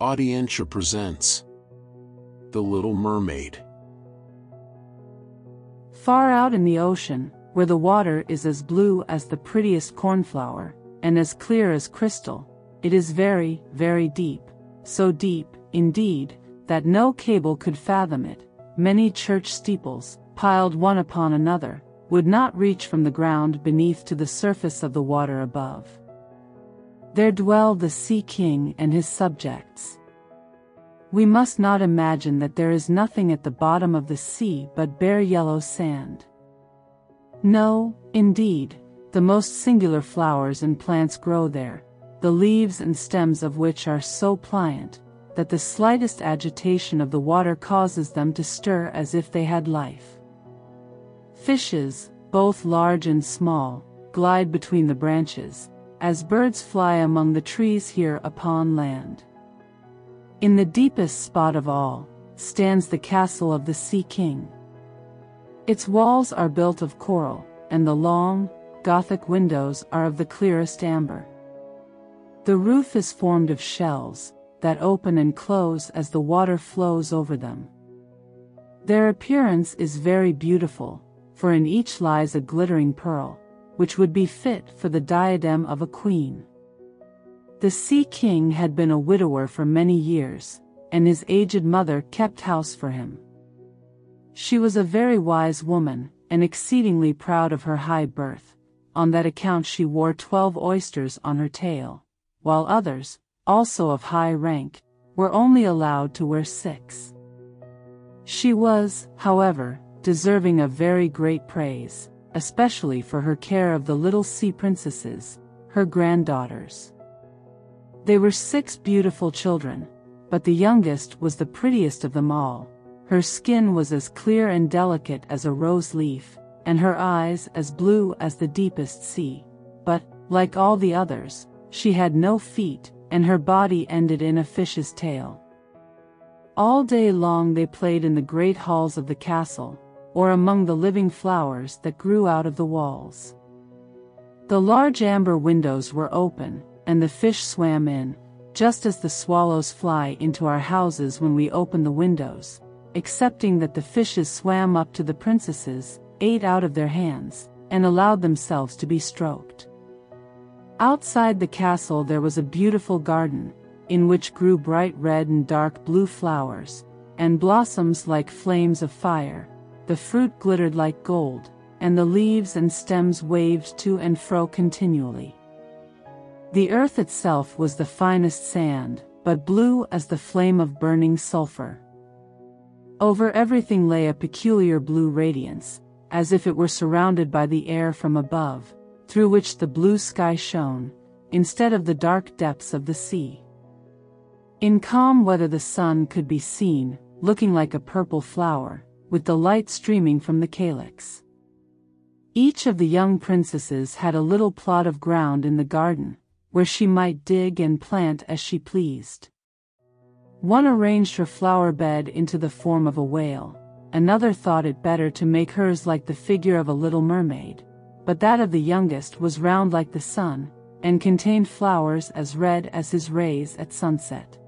Audientia presents The Little Mermaid. Far out in the ocean, where the water is as blue as the prettiest cornflower, and as clear as crystal, it is very, very deep, so deep, indeed, that no cable could fathom it. Many church steeples, piled one upon another, would not reach from the ground beneath to the surface of the water above. There dwell the Sea King and his subjects. We must not imagine that there is nothing at the bottom of the sea but bare yellow sand. No, indeed, the most singular flowers and plants grow there, the leaves and stems of which are so pliant, that the slightest agitation of the water causes them to stir as if they had life. Fishes, both large and small, glide between the branches, as birds fly among the trees here upon land. In the deepest spot of all, stands the castle of the Sea King. Its walls are built of coral, and the long, Gothic windows are of the clearest amber. The roof is formed of shells, that open and close as the water flows over them. Their appearance is very beautiful, for in each lies a glittering pearl, which would be fit for the diadem of a queen. The Sea King had been a widower for many years, and his aged mother kept house for him. She was a very wise woman, and exceedingly proud of her high birth, on that account she wore twelve oysters on her tail, while others, also of high rank, were only allowed to wear six. She was, however, deserving of very great praise, especially for her care of the little sea princesses, her granddaughters. They were six beautiful children, but the youngest was the prettiest of them all. Her skin was as clear and delicate as a rose leaf, and her eyes as blue as the deepest sea. But, like all the others, she had no feet, and her body ended in a fish's tail. All day long they played in the great halls of the castle, or among the living flowers that grew out of the walls. The large amber windows were open, and the fish swam in, just as the swallows fly into our houses when we open the windows, excepting that the fishes swam up to the princesses, ate out of their hands, and allowed themselves to be stroked. Outside the castle there was a beautiful garden, in which grew bright red and dark blue flowers, and blossoms like flames of fire, the fruit glittered like gold, and the leaves and stems waved to and fro continually. The earth itself was the finest sand, but blue as the flame of burning sulfur. Over everything lay a peculiar blue radiance, as if it were surrounded by the air from above, through which the blue sky shone, instead of the dark depths of the sea. In calm weather the sun could be seen, looking like a purple flower, with the light streaming from the calyx. Each of the young princesses had a little plot of ground in the garden, where she might dig and plant as she pleased. One arranged her flower bed into the form of a whale, another thought it better to make hers like the figure of a little mermaid, but that of the youngest was round like the sun, and contained flowers as red as his rays at sunset.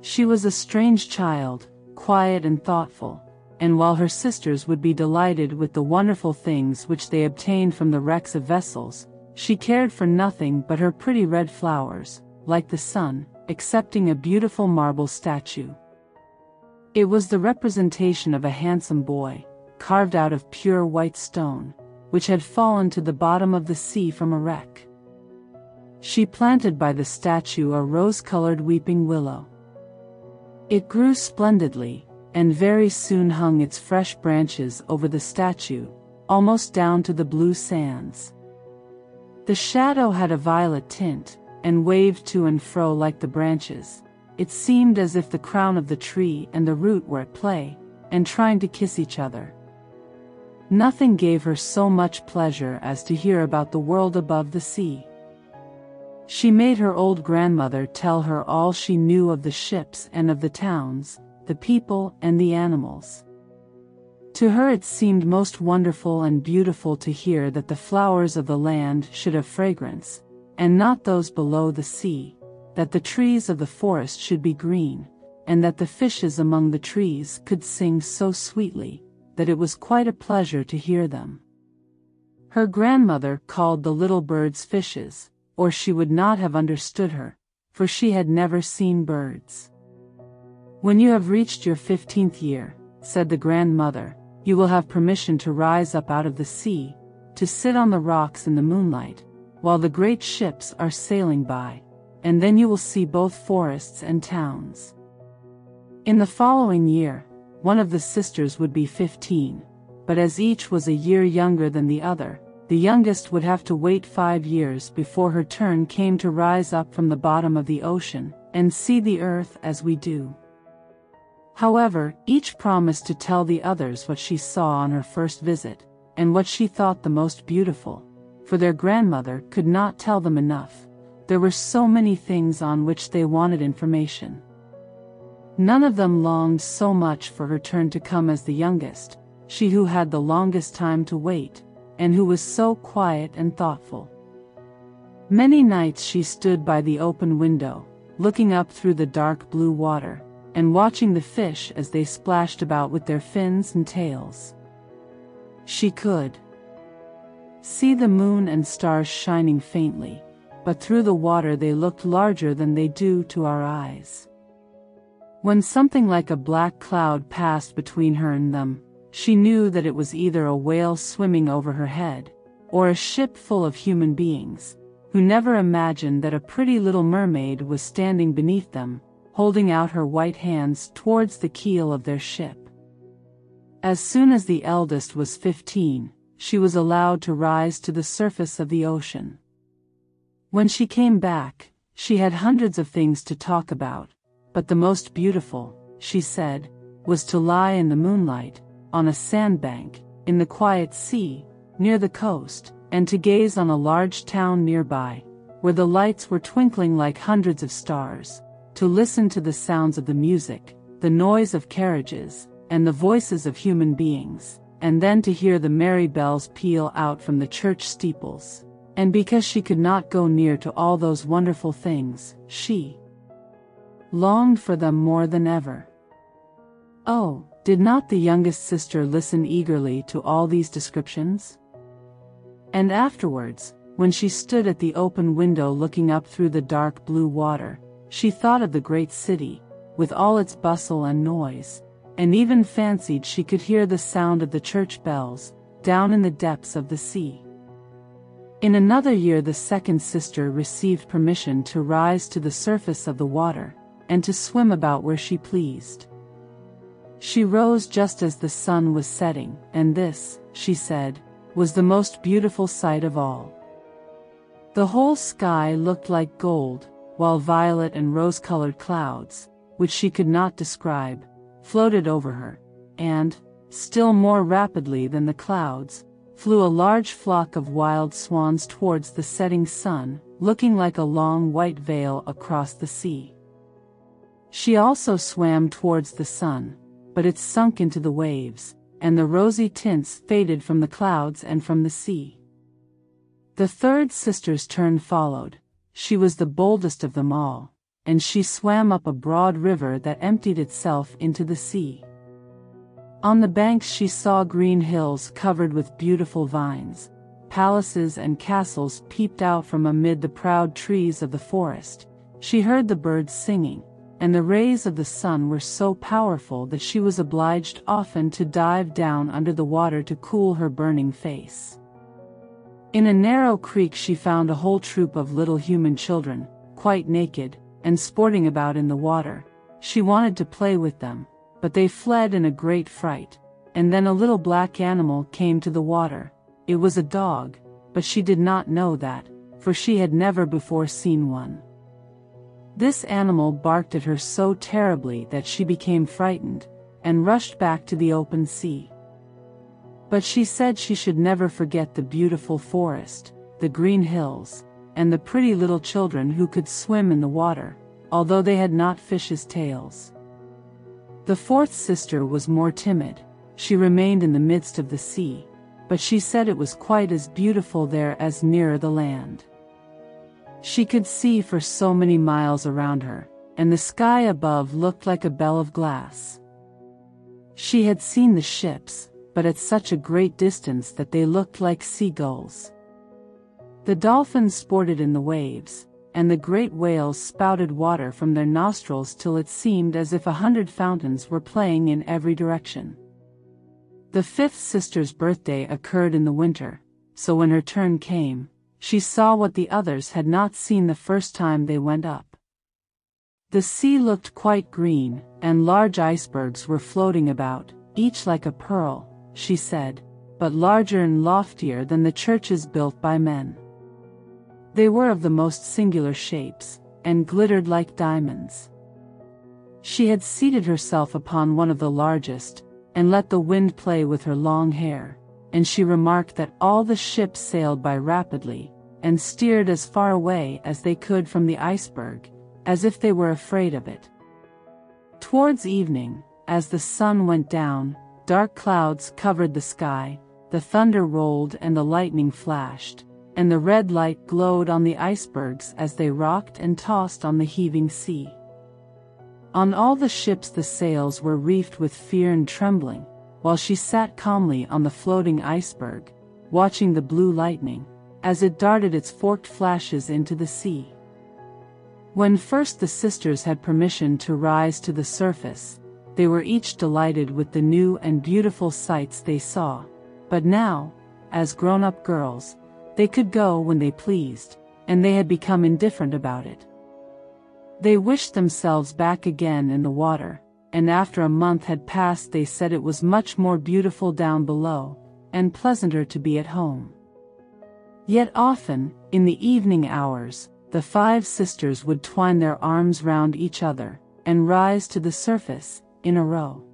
She was a strange child, quiet and thoughtful, and while her sisters would be delighted with the wonderful things which they obtained from the wrecks of vessels, she cared for nothing but her pretty red flowers, like the sun, excepting a beautiful marble statue. It was the representation of a handsome boy, carved out of pure white stone, which had fallen to the bottom of the sea from a wreck. She planted by the statue a rose-colored weeping willow. It grew splendidly, and very soon hung its fresh branches over the statue, almost down to the blue sands. The shadow had a violet tint, and waved to and fro like the branches. It seemed as if the crown of the tree and the root were at play, and trying to kiss each other. Nothing gave her so much pleasure as to hear about the world above the sea. She made her old grandmother tell her all she knew of the ships and of the towns, the people and the animals. To her it seemed most wonderful and beautiful to hear that the flowers of the land should have fragrance, and not those below the sea, that the trees of the forest should be green, and that the fishes among the trees could sing so sweetly, that it was quite a pleasure to hear them. Her grandmother called the little birds fishes, or she would not have understood her, for she had never seen birds. When you have reached your fifteenth year, said the grandmother, you will have permission to rise up out of the sea, to sit on the rocks in the moonlight, while the great ships are sailing by, and then you will see both forests and towns. In the following year, one of the sisters would be 15, but as each was a year younger than the other, the youngest would have to wait five years before her turn came to rise up from the bottom of the ocean and see the earth as we do. However, each promised to tell the others what she saw on her first visit, and what she thought the most beautiful, for their grandmother could not tell them enough. There were so many things on which they wanted information. None of them longed so much for her turn to come as the youngest, she who had the longest time to wait, and who was so quiet and thoughtful. Many nights she stood by the open window, looking up through the dark blue water, and watching the fish as they splashed about with their fins and tails. She could see the moon and stars shining faintly, but through the water they looked larger than they do to our eyes. When something like a black cloud passed between her and them, she knew that it was either a whale swimming over her head, or a ship full of human beings, who never imagined that a pretty little mermaid was standing beneath them, holding out her white hands towards the keel of their ship. As soon as the eldest was fifteen, she was allowed to rise to the surface of the ocean. When she came back, she had hundreds of things to talk about, but the most beautiful, she said, was to lie in the moonlight, on a sandbank, in the quiet sea, near the coast, and to gaze on a large town nearby, where the lights were twinkling like hundreds of stars, to listen to the sounds of the music, the noise of carriages, and the voices of human beings, and then to hear the merry bells peal out from the church steeples. And because she could not go near to all those wonderful things, she, longed for them more than ever. Oh, did not the youngest sister listen eagerly to all these descriptions? And afterwards, when she stood at the open window looking up through the dark blue water, she thought of the great city, with all its bustle and noise, and even fancied she could hear the sound of the church bells, down in the depths of the sea. In another year the second sister received permission to rise to the surface of the water, and to swim about where she pleased. She rose just as the sun was setting, and this, she said, was the most beautiful sight of all. The whole sky looked like gold, while violet and rose-colored clouds, which she could not describe, floated over her, and, still more rapidly than the clouds, flew a large flock of wild swans towards the setting sun, looking like a long white veil across the sea. She also swam towards the sun, but it sunk into the waves, and the rosy tints faded from the clouds and from the sea. The third sister's turn followed. She was the boldest of them all, and she swam up a broad river that emptied itself into the sea. On the banks she saw green hills covered with beautiful vines, palaces and castles peeped out from amid the proud trees of the forest. She heard the birds singing, and the rays of the sun were so powerful that she was obliged often to dive down under the water to cool her burning face. In a narrow creek she found a whole troop of little human children, quite naked, and sporting about in the water. She wanted to play with them, but they fled in a great fright, and then a little black animal came to the water. It was a dog, but she did not know that, for she had never before seen one. This animal barked at her so terribly that she became frightened, and rushed back to the open sea. But she said she should never forget the beautiful forest, the green hills, and the pretty little children who could swim in the water, although they had not fish's tails. The fourth sister was more timid, she remained in the midst of the sea, but she said it was quite as beautiful there as nearer the land. She could see for so many miles around her, and the sky above looked like a bell of glass. She had seen the ships, but at such a great distance that they looked like seagulls. The dolphins sported in the waves, and the great whales spouted water from their nostrils till it seemed as if a hundred fountains were playing in every direction. The fifth sister's birthday occurred in the winter, so when her turn came, she saw what the others had not seen the first time they went up. The sea looked quite green, and large icebergs were floating about, each like a pearl, she said, but larger and loftier than the churches built by men. They were of the most singular shapes, and glittered like diamonds. She had seated herself upon one of the largest, and let the wind play with her long hair, and she remarked that all the ships sailed by rapidly, and steered as far away as they could from the iceberg, as if they were afraid of it. Towards evening, as the sun went down, dark clouds covered the sky, the thunder rolled and the lightning flashed, and the red light glowed on the icebergs as they rocked and tossed on the heaving sea. On all the ships the sails were reefed with fear and trembling, while she sat calmly on the floating iceberg, watching the blue lightning, as it darted its forked flashes into the sea. When first the sisters had permission to rise to the surface, they were each delighted with the new and beautiful sights they saw, but now, as grown-up girls, they could go when they pleased, and they had become indifferent about it. They wished themselves back again in the water, and after a month had passed they said it was much more beautiful down below, and pleasanter to be at home. Yet often, in the evening hours, the five sisters would twine their arms round each other, and rise to the surface, in a row.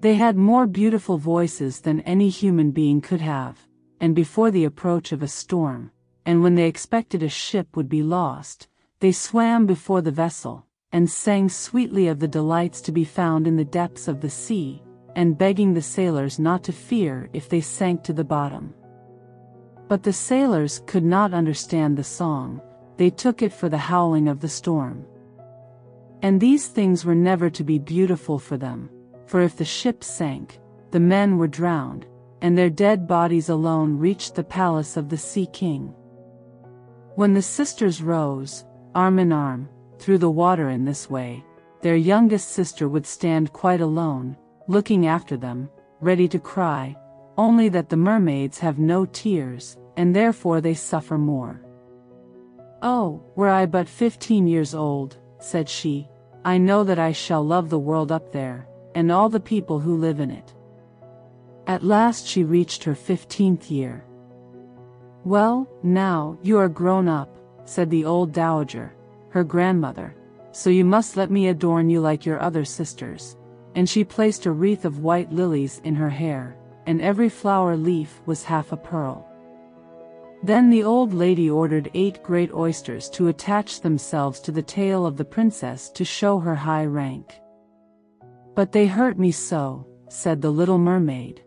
They had more beautiful voices than any human being could have, and before the approach of a storm, and when they expected a ship would be lost, they swam before the vessel, and sang sweetly of the delights to be found in the depths of the sea, and begging the sailors not to fear if they sank to the bottom. But the sailors could not understand the song, they took it for the howling of the storm. And these things were never to be beautiful for them, for if the ship sank, the men were drowned, and their dead bodies alone reached the palace of the Sea King. When the sisters rose, arm in arm, through the water in this way, their youngest sister would stand quite alone, looking after them, ready to cry, only that the mermaids have no tears, and therefore they suffer more. Oh, were I but fifteen years old, said she, I know that I shall love the world up there, and all the people who live in it. At last she reached her fifteenth year. Well, now, you are grown up, said the old dowager, her grandmother, so you must let me adorn you like your other sisters. And she placed a wreath of white lilies in her hair, and every flower leaf was half a pearl. Then the old lady ordered eight great oysters to attach themselves to the tail of the princess to show her high rank. But they hurt me so, said the little mermaid.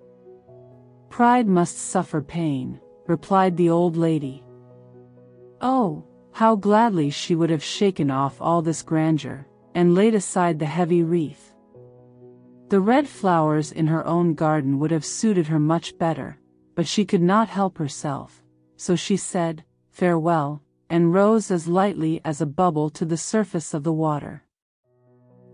Pride must suffer pain, replied the old lady. Oh, how gladly she would have shaken off all this grandeur, and laid aside the heavy wreath. The red flowers in her own garden would have suited her much better, but she could not help herself, so she said, Farewell, and rose as lightly as a bubble to the surface of the water.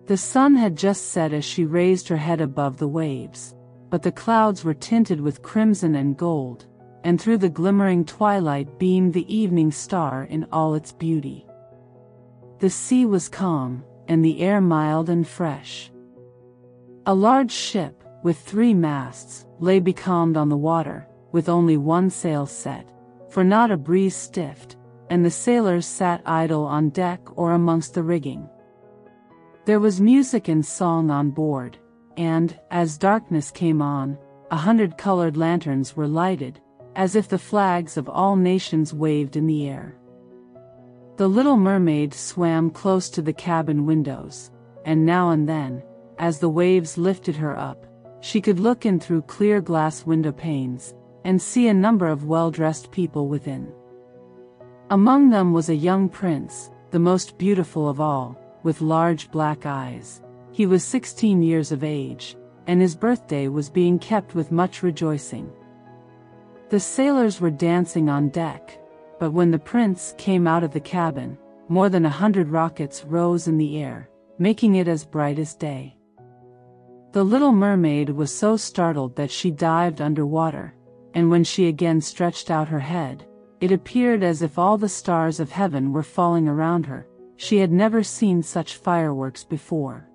The sun had just set as she raised her head above the waves, but the clouds were tinted with crimson and gold, and through the glimmering twilight beamed the evening star in all its beauty. The sea was calm, and the air mild and fresh. A large ship, with three masts, lay becalmed on the water, with only one sail set, for not a breeze stiffed, and the sailors sat idle on deck or amongst the rigging. There was music and song on board, and, as darkness came on, a hundred colored lanterns were lighted, as if the flags of all nations waved in the air. The little mermaid swam close to the cabin windows, and now and then, as the waves lifted her up, she could look in through clear glass window panes, and see a number of well-dressed people within. Among them was a young prince, the most beautiful of all, with large black eyes. He was 16 years of age, and his birthday was being kept with much rejoicing. The sailors were dancing on deck, but when the prince came out of the cabin, more than a hundred rockets rose in the air, making it as bright as day. The little mermaid was so startled that she dived underwater, and when she again stretched out her head, it appeared as if all the stars of heaven were falling around her. She had never seen such fireworks before.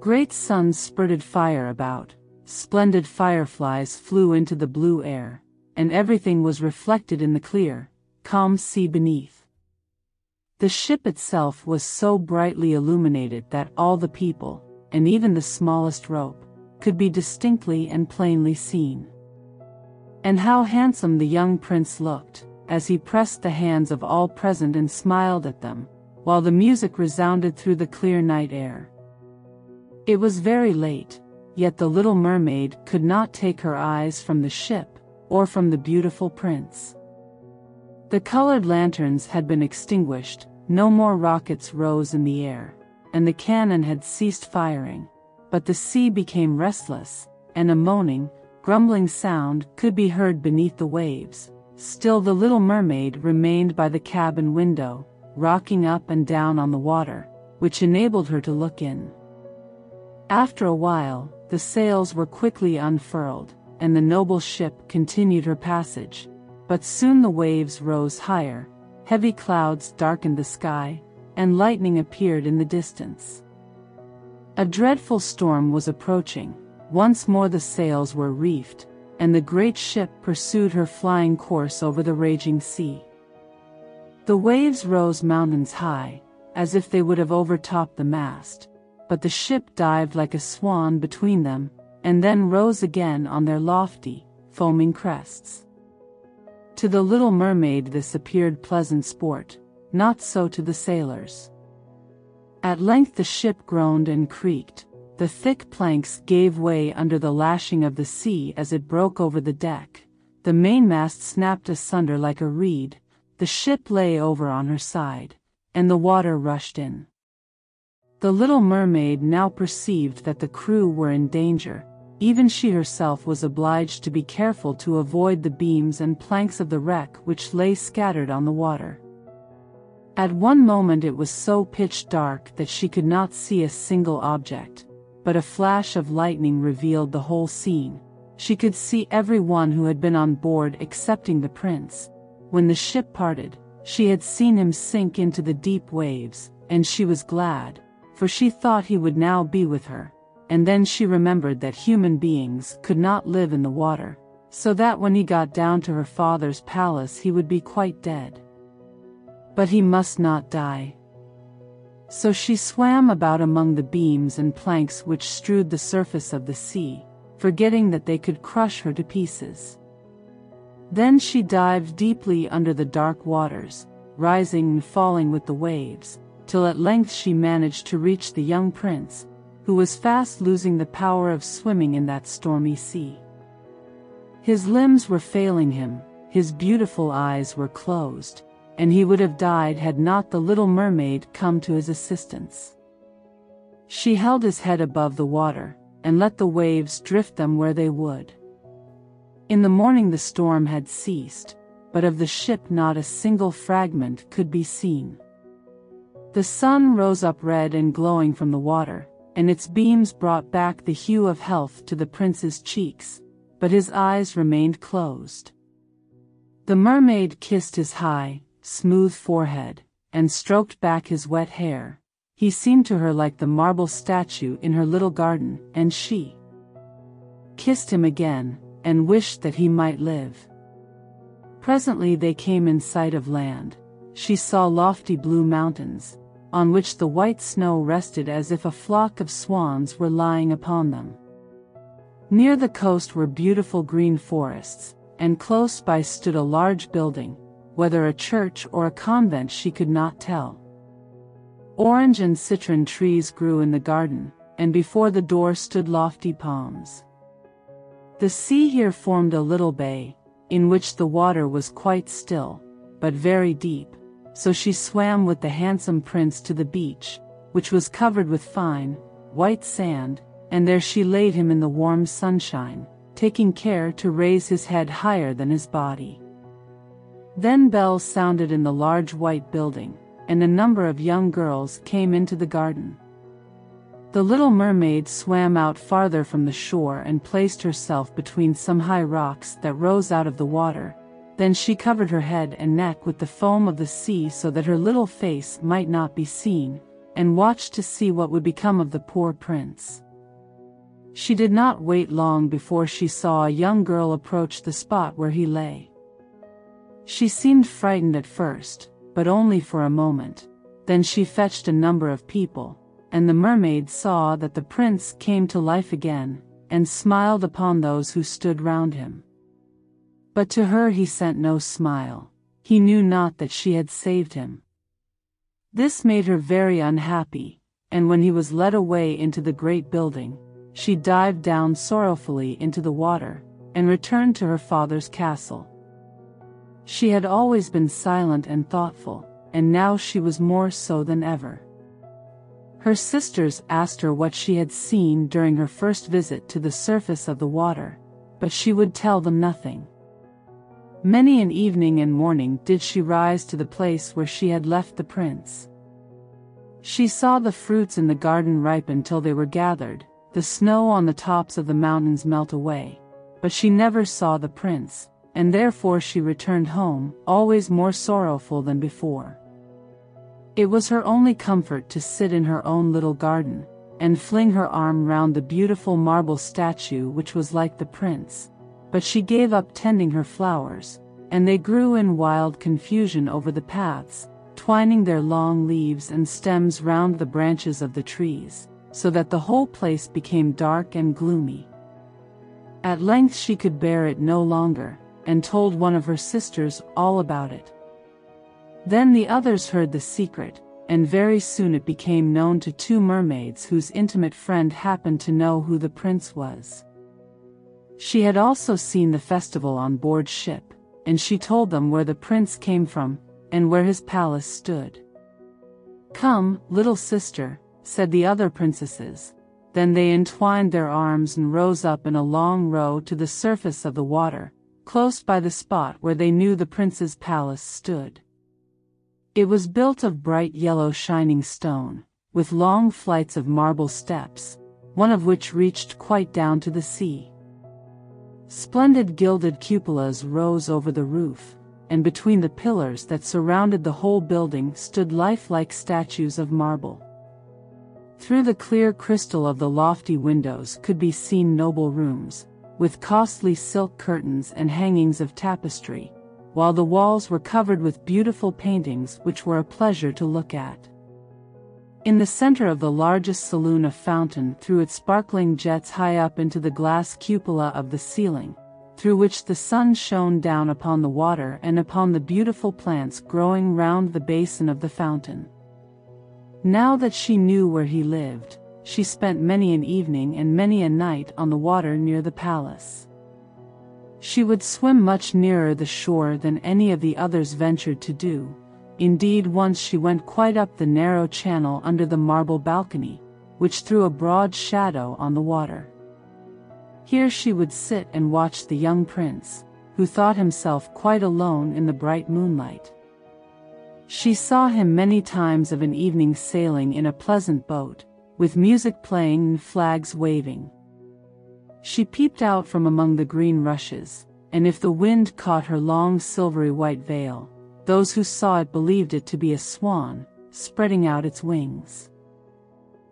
Great suns spurted fire about, splendid fireflies flew into the blue air, and everything was reflected in the clear, calm sea beneath. The ship itself was so brightly illuminated that all the people, and even the smallest rope, could be distinctly and plainly seen. And how handsome the young prince looked, as he pressed the hands of all present and smiled at them, while the music resounded through the clear night air. It was very late, yet the little mermaid could not take her eyes from the ship, or from the beautiful prince. The colored lanterns had been extinguished, no more rockets rose in the air, and the cannon had ceased firing, but the sea became restless, and a moaning, grumbling sound could be heard beneath the waves. Still the little mermaid remained by the cabin window, rocking up and down on the water, which enabled her to look in. After a while, the sails were quickly unfurled, and the noble ship continued her passage. But soon the waves rose higher, heavy clouds darkened the sky, and lightning appeared in the distance. A dreadful storm was approaching, once more the sails were reefed, and the great ship pursued her flying course over the raging sea. The waves rose mountains high, as if they would have overtopped the mast, but the ship dived like a swan between them, and then rose again on their lofty, foaming crests. To the little mermaid this appeared pleasant sport, not so to the sailors. At length the ship groaned and creaked, the thick planks gave way under the lashing of the sea as it broke over the deck. The mainmast snapped asunder like a reed, the ship lay over on her side, and the water rushed in. The little mermaid now perceived that the crew were in danger, even she herself was obliged to be careful to avoid the beams and planks of the wreck which lay scattered on the water. At one moment it was so pitch dark that she could not see a single object, but a flash of lightning revealed the whole scene. She could see every one who had been on board excepting the prince. When the ship parted, she had seen him sink into the deep waves, and she was glad, for she thought he would now be with her. And then she remembered that human beings could not live in the water, so that when he got down to her father's palace he would be quite dead. But he must not die. So she swam about among the beams and planks which strewed the surface of the sea, forgetting that they could crush her to pieces. Then she dived deeply under the dark waters, rising and falling with the waves, till at length she managed to reach the young prince, who was fast losing the power of swimming in that stormy sea. His limbs were failing him, his beautiful eyes were closed, and he would have died had not the little mermaid come to his assistance. She held his head above the water, and let the waves drift them where they would. In the morning the storm had ceased, but of the ship not a single fragment could be seen. The sun rose up red and glowing from the water, and its beams brought back the hue of health to the prince's cheeks, but his eyes remained closed. The mermaid kissed his high, smooth forehead, and stroked back his wet hair. He seemed to her like the marble statue in her little garden, and she kissed him again, and wished that he might live. Presently they came in sight of land. She saw lofty blue mountains, on which the white snow rested as if a flock of swans were lying upon them. Near the coast were beautiful green forests, and close by stood a large building, whether a church or a convent she could not tell. Orange and citron trees grew in the garden, and before the door stood lofty palms. The sea here formed a little bay, in which the water was quite still, but very deep, so she swam with the handsome prince to the beach, which was covered with fine, white sand, and there she laid him in the warm sunshine, taking care to raise his head higher than his body. Then bells sounded in the large white building, and a number of young girls came into the garden. The little mermaid swam out farther from the shore and placed herself between some high rocks that rose out of the water. Then she covered her head and neck with the foam of the sea so that her little face might not be seen, and watched to see what would become of the poor prince. She did not wait long before she saw a young girl approach the spot where he lay. She seemed frightened at first, but only for a moment. Then she fetched a number of people, and the mermaid saw that the prince came to life again, and smiled upon those who stood round him. But to her he sent no smile, he knew not that she had saved him. This made her very unhappy, and when he was led away into the great building, she dived down sorrowfully into the water, and returned to her father's castle. She had always been silent and thoughtful, and now she was more so than ever. Her sisters asked her what she had seen during her first visit to the surface of the water, but she would tell them nothing. Many an evening and morning did she rise to the place where she had left the prince. She saw the fruits in the garden ripen till they were gathered, the snow on the tops of the mountains melt away, but she never saw the prince, and therefore she returned home, always more sorrowful than before. It was her only comfort to sit in her own little garden, and fling her arm round the beautiful marble statue which was like the prince. But she gave up tending her flowers, and they grew in wild confusion over the paths, twining their long leaves and stems round the branches of the trees, so that the whole place became dark and gloomy. At length she could bear it no longer, and told one of her sisters all about it. Then the others heard the secret, and very soon it became known to two mermaids whose intimate friend happened to know who the prince was. She had also seen the festival on board ship, and she told them where the prince came from, and where his palace stood. Come, little sister, said the other princesses. Then they entwined their arms and rose up in a long row to the surface of the water, close by the spot where they knew the prince's palace stood. It was built of bright yellow shining stone, with long flights of marble steps, one of which reached quite down to the sea. Splendid gilded cupolas rose over the roof, and between the pillars that surrounded the whole building stood lifelike statues of marble. Through the clear crystal of the lofty windows could be seen noble rooms, with costly silk curtains and hangings of tapestry, while the walls were covered with beautiful paintings which were a pleasure to look at. In the center of the largest saloon a fountain threw its sparkling jets high up into the glass cupola of the ceiling, through which the sun shone down upon the water and upon the beautiful plants growing round the basin of the fountain. Now that she knew where he lived, she spent many an evening and many a night on the water near the palace. She would swim much nearer the shore than any of the others ventured to do. Indeed once she went quite up the narrow channel under the marble balcony, which threw a broad shadow on the water. Here she would sit and watch the young prince, who thought himself quite alone in the bright moonlight. She saw him many times of an evening sailing in a pleasant boat, with music playing and flags waving. She peeped out from among the green rushes, and if the wind caught her long silvery white veil, those who saw it believed it to be a swan, spreading out its wings.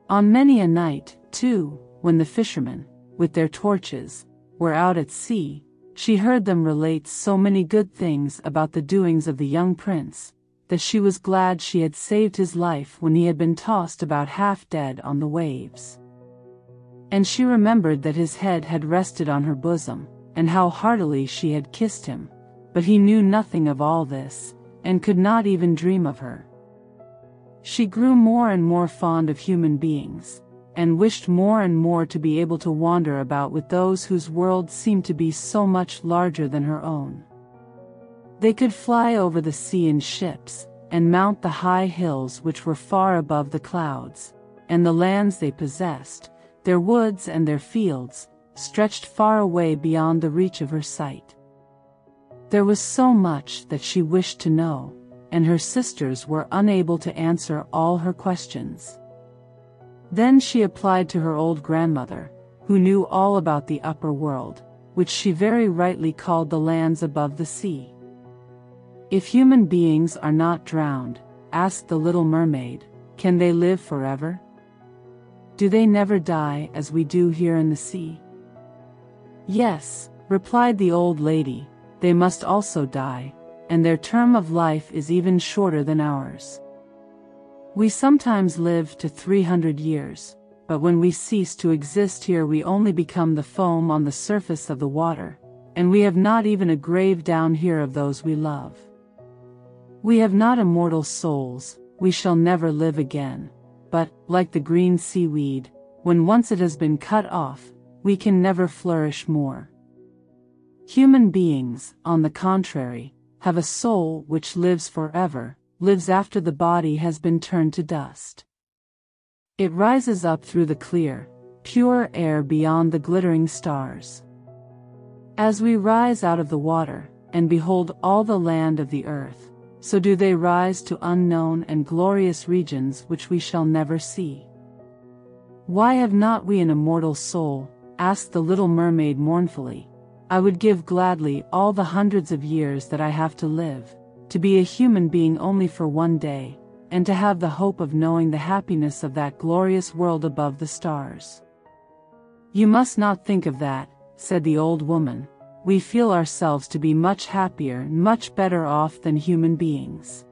On many a night, too, when the fishermen, with their torches, were out at sea, she heard them relate so many good things about the doings of the young prince, that she was glad she had saved his life when he had been tossed about half dead on the waves and she remembered that his head had rested on her bosom, and how heartily she had kissed him, but he knew nothing of all this, and could not even dream of her. She grew more and more fond of human beings, and wished more and more to be able to wander about with those whose world seemed to be so much larger than her own. They could fly over the sea in ships, and mount the high hills which were far above the clouds, and the lands they possessed, their woods and their fields, stretched far away beyond the reach of her sight. There was so much that she wished to know, and her sisters were unable to answer all her questions. Then she applied to her old grandmother, who knew all about the upper world, which she very rightly called the lands above the sea. If human beings are not drowned, asked the little mermaid, can they live forever? Do they never die as we do here in the sea? Yes, replied the old lady, they must also die, and their term of life is even shorter than ours. We sometimes live to 300 years, but when we cease to exist here we only become the foam on the surface of the water, and we have not even a grave down here of those we love. We have not immortal souls, we shall never live again, but, like the green seaweed, when once it has been cut off, we can never flourish more. Human beings, on the contrary, have a soul which lives forever, lives after the body has been turned to dust. It rises up through the clear, pure air beyond the glittering stars. As we rise out of the water, and behold all the land of the earth, so do they rise to unknown and glorious regions which we shall never see. Why have not we an immortal soul? asked the little mermaid mournfully. I would give gladly all the hundreds of years that I have to live, to be a human being only for one day, and to have the hope of knowing the happiness of that glorious world above the stars. You must not think of that, said the old woman, we feel ourselves to be much happier and much better off than human beings.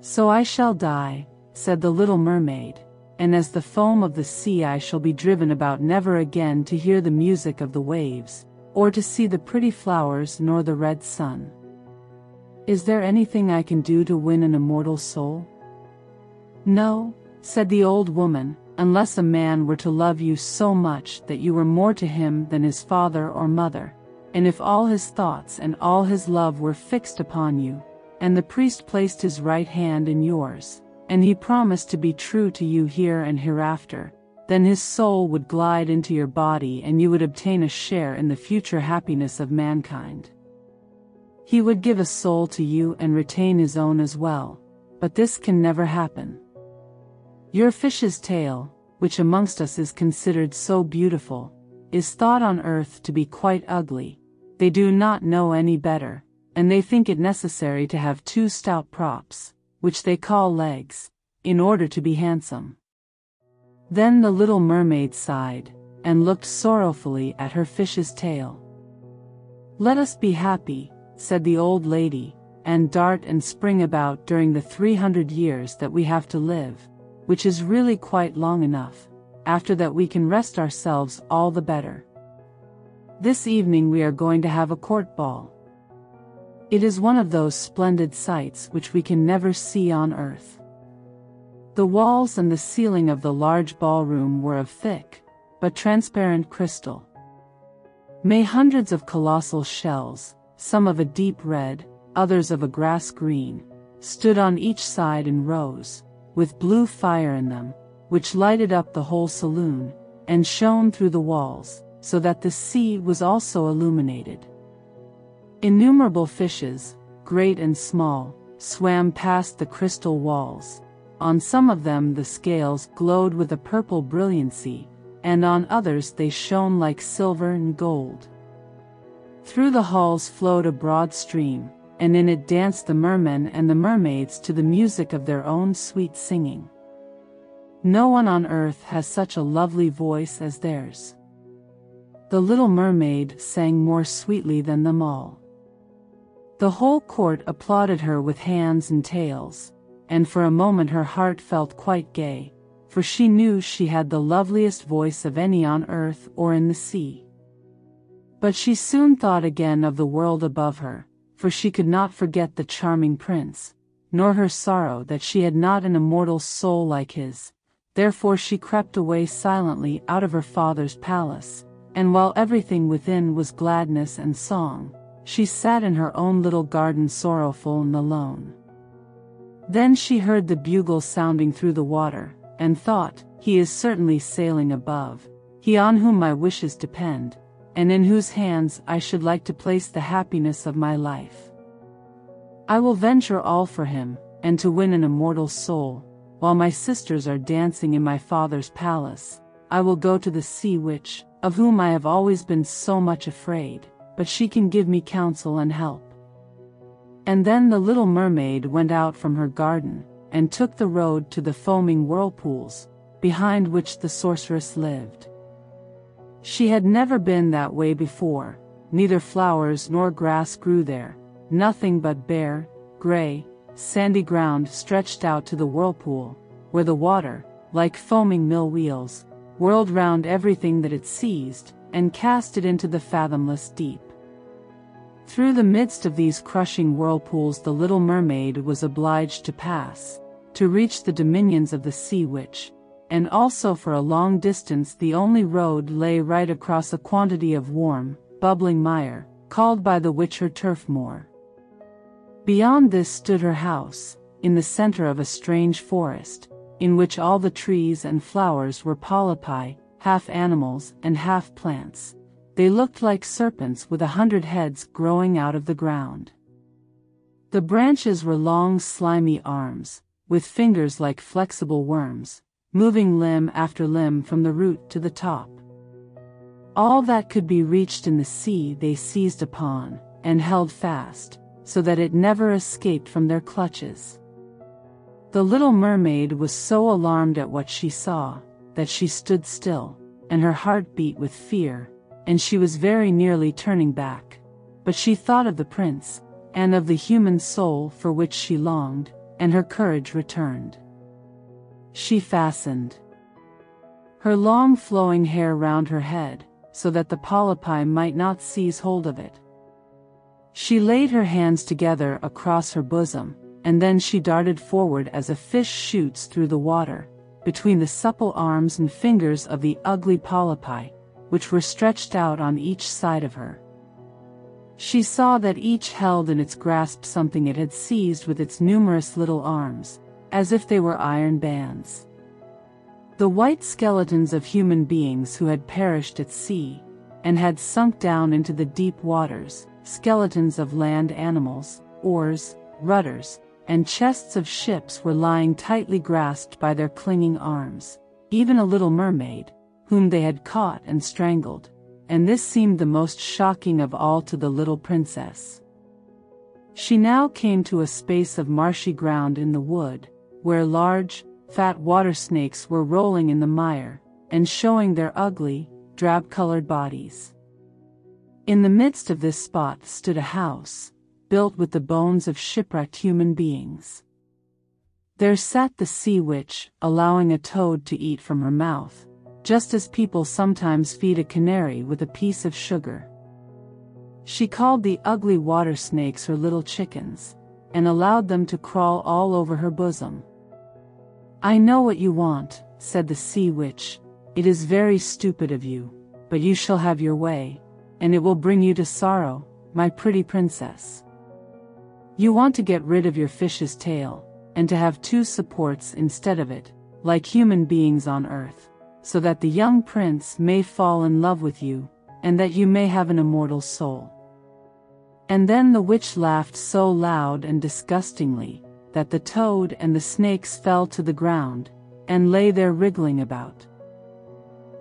So I shall die, said the little mermaid, and as the foam of the sea I shall be driven about never again to hear the music of the waves, or to see the pretty flowers nor the red sun. Is there anything I can do to win an immortal soul? No, said the old woman, unless a man were to love you so much that you were more to him than his father or mother, and if all his thoughts and all his love were fixed upon you, and the priest placed his right hand in yours, and he promised to be true to you here and hereafter, then his soul would glide into your body and you would obtain a share in the future happiness of mankind. He would give a soul to you and retain his own as well, but this can never happen. Your fish's tail, which amongst us is considered so beautiful, is thought on earth to be quite ugly. They do not know any better, and they think it necessary to have two stout props, which they call legs, in order to be handsome. Then the little mermaid sighed, and looked sorrowfully at her fish's tail. Let us be happy, said the old lady, and dart and spring about during the 300 years that we have to live, which is really quite long enough, after that we can rest ourselves all the better. This evening we are going to have a court ball. It is one of those splendid sights which we can never see on earth. The walls and the ceiling of the large ballroom were of thick, but transparent crystal. May hundreds of colossal shells, some of a deep red, others of a grass green, stood on each side in rows, with blue fire in them, which lighted up the whole saloon, and shone through the walls, so that the sea was also illuminated. Innumerable fishes, great and small, swam past the crystal walls. On some of them the scales glowed with a purple brilliancy, and on others they shone like silver and gold. Through the halls flowed a broad stream, and in it danced the mermen and the mermaids to the music of their own sweet singing. No one on earth has such a lovely voice as theirs. The little mermaid sang more sweetly than them all. The whole court applauded her with hands and tails, and for a moment her heart felt quite gay, for she knew she had the loveliest voice of any on earth or in the sea. But she soon thought again of the world above her, for she could not forget the charming prince, nor her sorrow that she had not an immortal soul like his. Therefore she crept away silently out of her father's palace, and while everything within was gladness and song, she sat in her own little garden sorrowful and alone. Then she heard the bugle sounding through the water, and thought, He is certainly sailing above, he on whom my wishes depend, and in whose hands I should like to place the happiness of my life. I will venture all for him, and to win an immortal soul, while my sisters are dancing in my father's palace, I will go to the sea witch, of whom I have always been so much afraid, but she can give me counsel and help. And then the little mermaid went out from her garden, and took the road to the foaming whirlpools, behind which the sorceress lived. She had never been that way before, neither flowers nor grass grew there, nothing but bare, gray, sandy ground stretched out to the whirlpool, where the water, like foaming mill wheels, whirled round everything that it seized, and cast it into the fathomless deep. Through the midst of these crushing whirlpools the little mermaid was obliged to pass, to reach the dominions of the sea witch, and also for a long distance the only road lay right across a quantity of warm, bubbling mire, called by the witch her turf moor. Beyond this stood her house, in the center of a strange forest, in which all the trees and flowers were polypi, half animals and half plants. They looked like serpents with a hundred heads growing out of the ground. The branches were long slimy arms, with fingers like flexible worms, moving limb after limb from the root to the top. All that could be reached in the sea they seized upon, and held fast, so that it never escaped from their clutches. The little mermaid was so alarmed at what she saw, that she stood still, and her heart beat with fear, and she was very nearly turning back. But she thought of the prince, and of the human soul for which she longed, and her courage returned. She fastened her long flowing hair round her head, so that the polypi might not seize hold of it. She laid her hands together across her bosom, and then she darted forward as a fish shoots through the water, between the supple arms and fingers of the ugly polypi, which were stretched out on each side of her. She saw that each held in its grasp something it had seized with its numerous little arms, as if they were iron bands. The white skeletons of human beings who had perished at sea, and had sunk down into the deep waters, skeletons of land animals, oars, rudders, and chests of ships were lying tightly grasped by their clinging arms, even a little mermaid, whom they had caught and strangled, and this seemed the most shocking of all to the little princess. She now came to a space of marshy ground in the wood, where large, fat water snakes were rolling in the mire, and showing their ugly, drab-colored bodies. In the midst of this spot stood a house, built with the bones of shipwrecked human beings. There sat the sea witch, allowing a toad to eat from her mouth, just as people sometimes feed a canary with a piece of sugar. She called the ugly water snakes her little chickens, and allowed them to crawl all over her bosom. I know what you want, said the sea witch, it is very stupid of you, but you shall have your way, and it will bring you to sorrow, my pretty princess. You want to get rid of your fish's tail, and to have two supports instead of it, like human beings on earth so that the young prince may fall in love with you, and that you may have an immortal soul. And then the witch laughed so loud and disgustingly, that the toad and the snakes fell to the ground, and lay there wriggling about.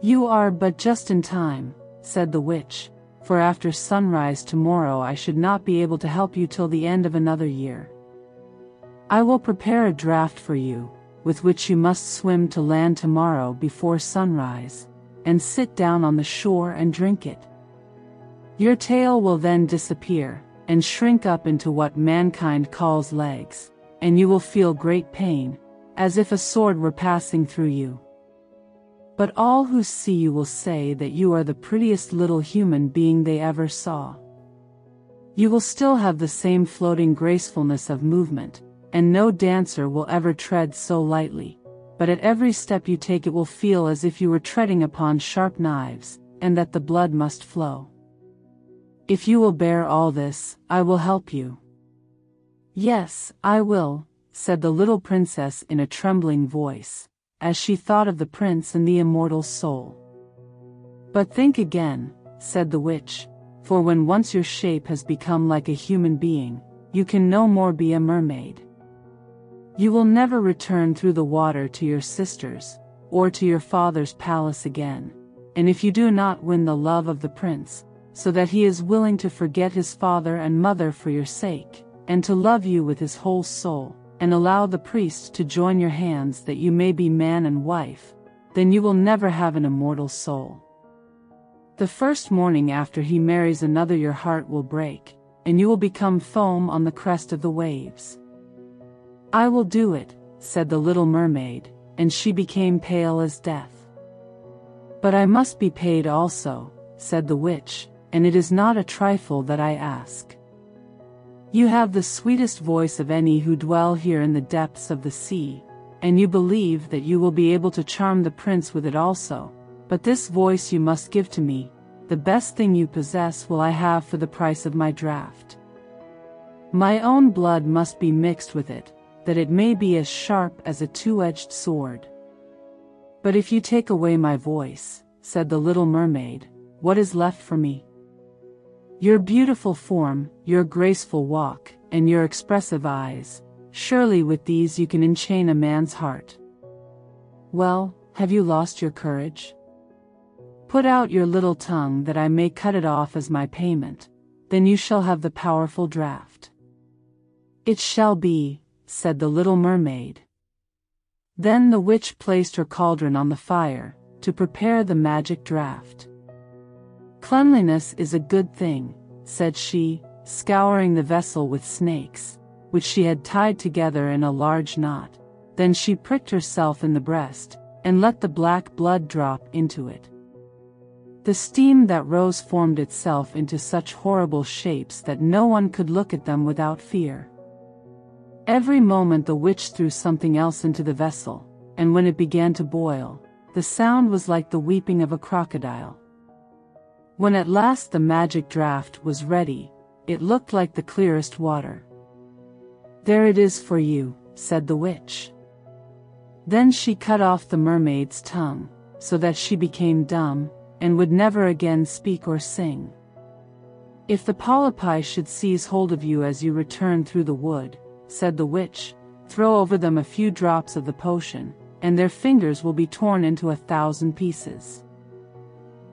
You are but just in time, said the witch, for after sunrise tomorrow I should not be able to help you till the end of another year. I will prepare a draught for you, with which you must swim to land tomorrow before sunrise, and sit down on the shore and drink it. Your tail will then disappear, and shrink up into what mankind calls legs, and you will feel great pain, as if a sword were passing through you. But all who see you will say that you are the prettiest little human being they ever saw. You will still have the same floating gracefulness of movement, and no dancer will ever tread so lightly, but at every step you take it will feel as if you were treading upon sharp knives, and that the blood must flow. If you will bear all this, I will help you. Yes, I will, said the little princess in a trembling voice, as she thought of the prince and the immortal soul. But think again, said the witch, for when once your shape has become like a human being, you can no more be a mermaid. You will never return through the water to your sisters, or to your father's palace again, and if you do not win the love of the prince, so that he is willing to forget his father and mother for your sake, and to love you with his whole soul, and allow the priest to join your hands that you may be man and wife, then you will never have an immortal soul. The first morning after he marries another your heart will break, and you will become foam on the crest of the waves. I will do it, said the little mermaid, and she became pale as death. But I must be paid also, said the witch, and it is not a trifle that I ask. You have the sweetest voice of any who dwell here in the depths of the sea, and you believe that you will be able to charm the prince with it also, but this voice you must give to me, the best thing you possess will I have for the price of my draft. My own blood must be mixed with it, that it may be as sharp as a two-edged sword. But if you take away my voice, said the little mermaid, what is left for me? Your beautiful form, your graceful walk, and your expressive eyes, surely with these you can enchain a man's heart. Well, have you lost your courage? Put out your little tongue that I may cut it off as my payment, then you shall have the powerful draft. It shall be, said the little mermaid. Then the witch placed her cauldron on the fire, to prepare the magic draught. Cleanliness is a good thing, said she, scouring the vessel with snakes, which she had tied together in a large knot. Then she pricked herself in the breast, and let the black blood drop into it. The steam that rose formed itself into such horrible shapes that no one could look at them without fear. Every moment the witch threw something else into the vessel, and when it began to boil, the sound was like the weeping of a crocodile. When at last the magic draught was ready, it looked like the clearest water. There it is for you, said the witch. Then she cut off the mermaid's tongue, so that she became dumb, and would never again speak or sing. If the polypi should seize hold of you as you return through the wood, said the witch, throw over them a few drops of the potion, and their fingers will be torn into a thousand pieces.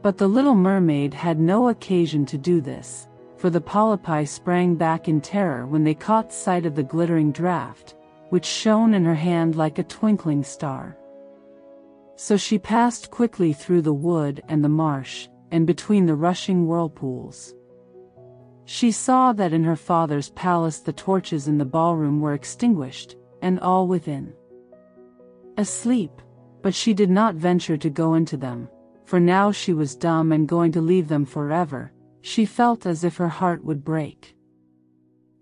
But the little mermaid had no occasion to do this, for the polypi sprang back in terror when they caught sight of the glittering draught, which shone in her hand like a twinkling star. So she passed quickly through the wood and the marsh, and between the rushing whirlpools. She saw that in her father's palace the torches in the ballroom were extinguished, and all within. Asleep, but she did not venture to go into them, for now she was dumb and going to leave them forever, she felt as if her heart would break.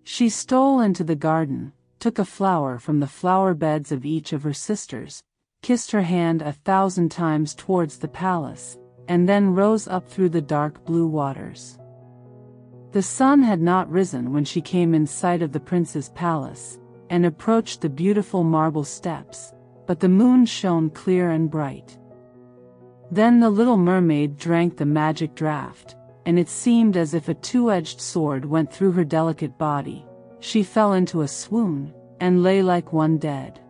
She stole into the garden, took a flower from the flower beds of each of her sisters, kissed her hand a thousand times towards the palace, and then rose up through the dark blue waters. The sun had not risen when she came in sight of the prince's palace, and approached the beautiful marble steps, but the moon shone clear and bright. Then the little mermaid drank the magic draught, and it seemed as if a two-edged sword went through her delicate body. She fell into a swoon, and lay like one dead.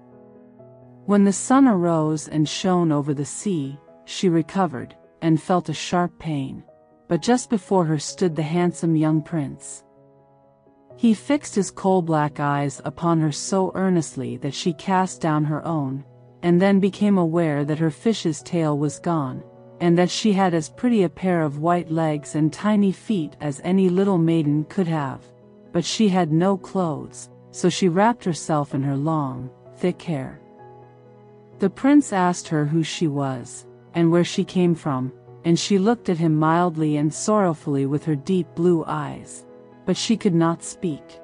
When the sun arose and shone over the sea, she recovered, and felt a sharp pain. But just before her stood the handsome young prince. He fixed his coal-black eyes upon her so earnestly that she cast down her own, and then became aware that her fish's tail was gone, and that she had as pretty a pair of white legs and tiny feet as any little maiden could have. But she had no clothes, so she wrapped herself in her long, thick hair. The prince asked her who she was, and where she came from, and she looked at him mildly and sorrowfully with her deep blue eyes, but she could not speak.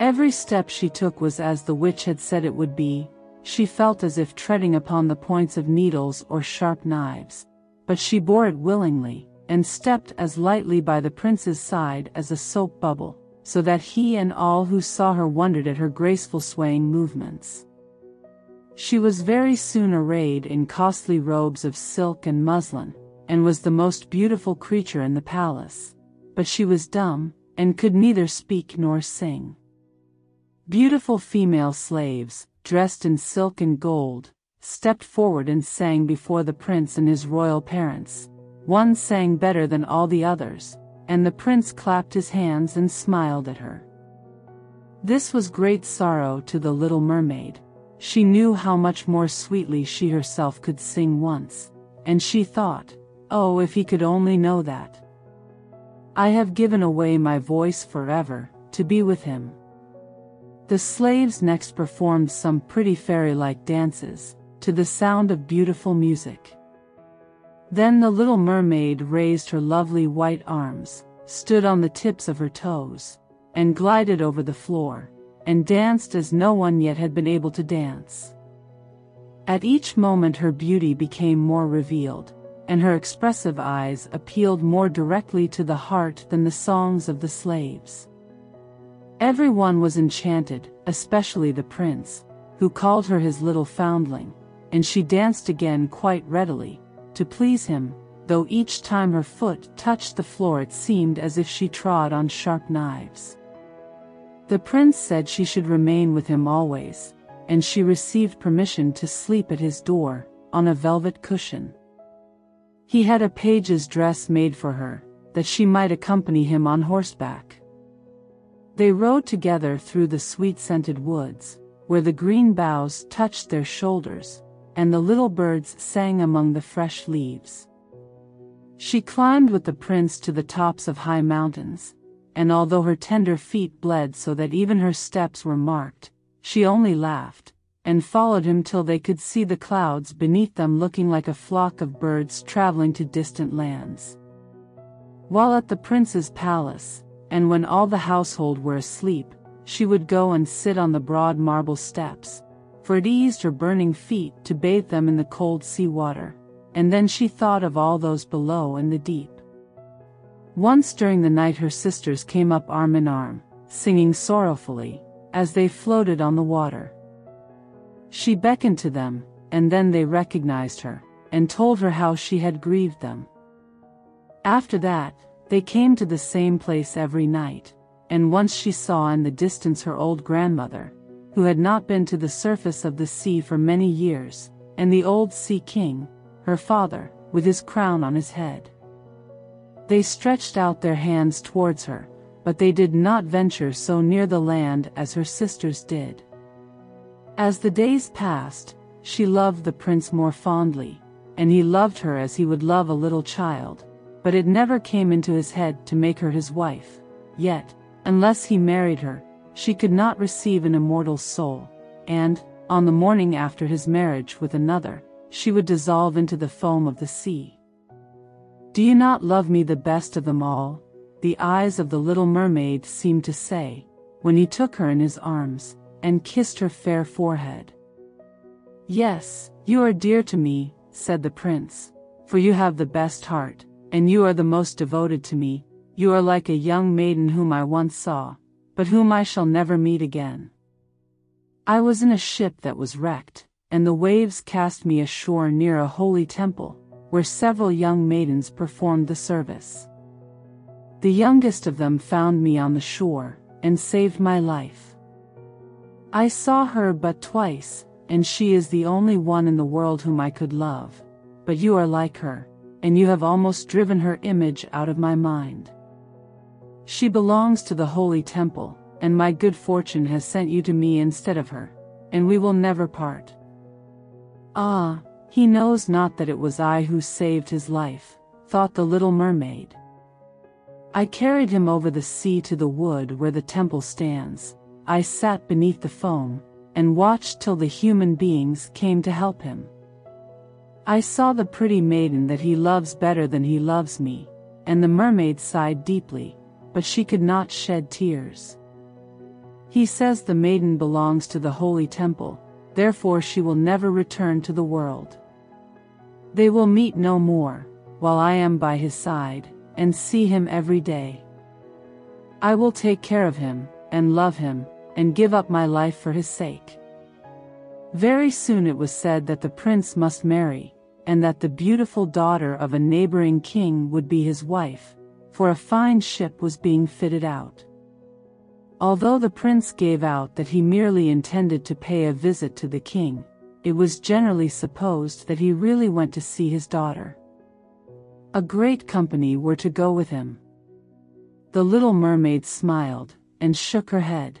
Every step she took was as the witch had said it would be, she felt as if treading upon the points of needles or sharp knives, but she bore it willingly, and stepped as lightly by the prince's side as a soap bubble, so that he and all who saw her wondered at her graceful swaying movements. She was very soon arrayed in costly robes of silk and muslin, and was the most beautiful creature in the palace. But she was dumb, and could neither speak nor sing. Beautiful female slaves, dressed in silk and gold, stepped forward and sang before the prince and his royal parents. One sang better than all the others, and the prince clapped his hands and smiled at her. This was great sorrow to the little mermaid. She knew how much more sweetly she herself could sing once, and she thought, oh if he could only know that. I have given away my voice forever, to be with him. The slaves next performed some pretty fairy-like dances, to the sound of beautiful music. Then the little mermaid raised her lovely white arms, stood on the tips of her toes, and glided over the floor, and danced as no one yet had been able to dance. At each moment her beauty became more revealed, and her expressive eyes appealed more directly to the heart than the songs of the slaves. Everyone was enchanted, especially the prince, who called her his little foundling, and she danced again quite readily, to please him, though each time her foot touched the floor it seemed as if she trod on sharp knives. The prince said she should remain with him always, and she received permission to sleep at his door, on a velvet cushion. He had a page's dress made for her, that she might accompany him on horseback. They rode together through the sweet-scented woods, where the green boughs touched their shoulders, and the little birds sang among the fresh leaves. She climbed with the prince to the tops of high mountains, and although her tender feet bled so that even her steps were marked, she only laughed, and followed him till they could see the clouds beneath them looking like a flock of birds traveling to distant lands. While at the prince's palace, and when all the household were asleep, she would go and sit on the broad marble steps, for it eased her burning feet to bathe them in the cold sea water, and then she thought of all those below in the deep. Once during the night her sisters came up arm in arm, singing sorrowfully, as they floated on the water. She beckoned to them, and then they recognized her, and told her how she had grieved them. After that, they came to the same place every night, and once she saw in the distance her old grandmother, who had not been to the surface of the sea for many years, and the old sea king, her father, with his crown on his head. They stretched out their hands towards her, but they did not venture so near the land as her sisters did. As the days passed, she loved the prince more fondly, and he loved her as he would love a little child, but it never came into his head to make her his wife, yet, unless he married her, she could not receive an immortal soul, and, on the morning after his marriage with another, she would dissolve into the foam of the sea. Do you not love me the best of them all? The eyes of the little mermaid seemed to say, when he took her in his arms, and kissed her fair forehead. Yes, you are dear to me, said the prince, for you have the best heart, and you are the most devoted to me, you are like a young maiden whom I once saw, but whom I shall never meet again. I was in a ship that was wrecked, and the waves cast me ashore near a holy temple, where several young maidens performed the service. The youngest of them found me on the shore, and saved my life. I saw her but twice, and she is the only one in the world whom I could love, but you are like her, and you have almost driven her image out of my mind. She belongs to the holy temple, and my good fortune has sent you to me instead of her, and we will never part. Ah, he knows not that it was I who saved his life, thought the little mermaid. I carried him over the sea to the wood where the temple stands. I sat beneath the foam, and watched till the human beings came to help him. I saw the pretty maiden that he loves better than he loves me, and the mermaid sighed deeply, but she could not shed tears. He says the maiden belongs to the holy temple, therefore she will never return to the world. They will meet no more, while I am by his side, and see him every day. I will take care of him, and love him, and give up my life for his sake. Very soon it was said that the prince must marry, and that the beautiful daughter of a neighboring king would be his wife, for a fine ship was being fitted out. Although the prince gave out that he merely intended to pay a visit to the king, it was generally supposed that he really went to see his daughter. A great company were to go with him. The little mermaid smiled, and shook her head.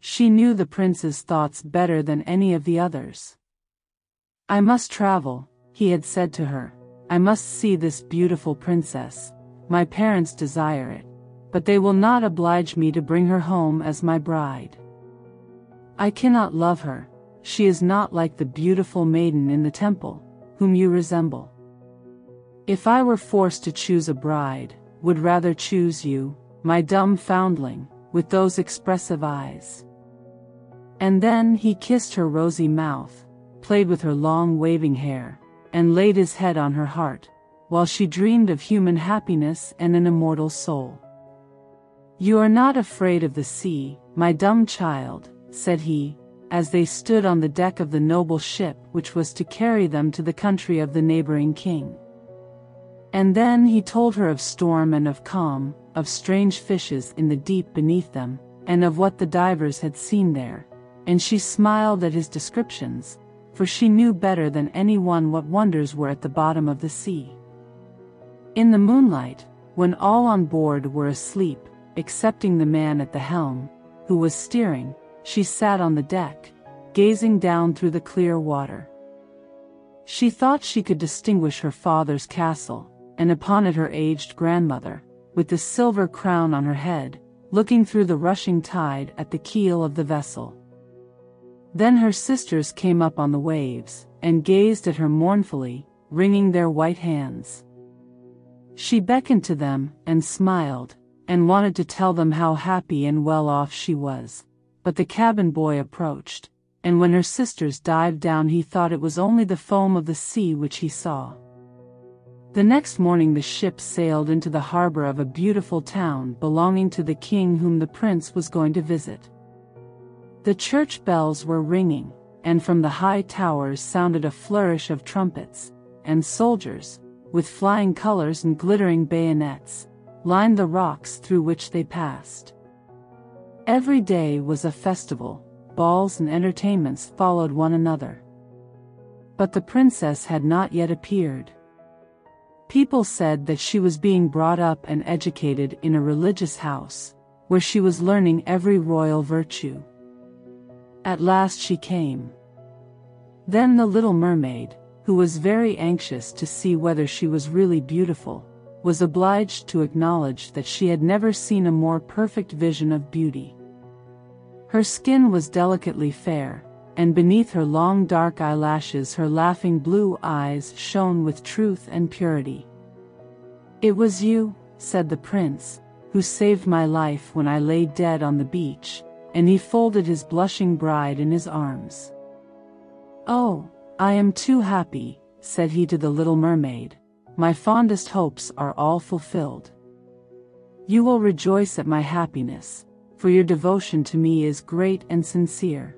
She knew the prince's thoughts better than any of the others. I must travel, he had said to her. I must see this beautiful princess. My parents desire it, but they will not oblige me to bring her home as my bride. I cannot love her, she is not like the beautiful maiden in the temple, whom you resemble. If I were forced to choose a bride, would rather choose you, my dumb foundling, with those expressive eyes. And then he kissed her rosy mouth, played with her long waving hair, and laid his head on her heart, while she dreamed of human happiness and an immortal soul. You are not afraid of the sea, my dumb child, said he, as they stood on the deck of the noble ship which was to carry them to the country of the neighboring king. And then he told her of storm and of calm, of strange fishes in the deep beneath them, and of what the divers had seen there, and she smiled at his descriptions, for she knew better than any one what wonders were at the bottom of the sea. In the moonlight, when all on board were asleep, excepting the man at the helm, who was steering, she sat on the deck, gazing down through the clear water. She thought she could distinguish her father's castle, and upon it her aged grandmother, with the silver crown on her head, looking through the rushing tide at the keel of the vessel. Then her sisters came up on the waves, and gazed at her mournfully, wringing their white hands. She beckoned to them, and smiled, and wanted to tell them how happy and well off she was. But the cabin boy approached, and when her sisters dived down he thought it was only the foam of the sea which he saw. The next morning the ship sailed into the harbor of a beautiful town belonging to the king whom the prince was going to visit. The church bells were ringing, and from the high towers sounded a flourish of trumpets, and soldiers, with flying colors and glittering bayonets, lined the rocks through which they passed. Every day was a festival, balls and entertainments followed one another. But the princess had not yet appeared. People said that she was being brought up and educated in a religious house, where she was learning every royal virtue. At last she came. Then the little mermaid, who was very anxious to see whether she was really beautiful, was obliged to acknowledge that she had never seen a more perfect vision of beauty. Her skin was delicately fair, and beneath her long dark eyelashes her laughing blue eyes shone with truth and purity. It was you, said the prince, who saved my life when I lay dead on the beach, and he folded his blushing bride in his arms. Oh, I am too happy, said he to the little mermaid. My fondest hopes are all fulfilled. You will rejoice at my happiness, for your devotion to me is great and sincere.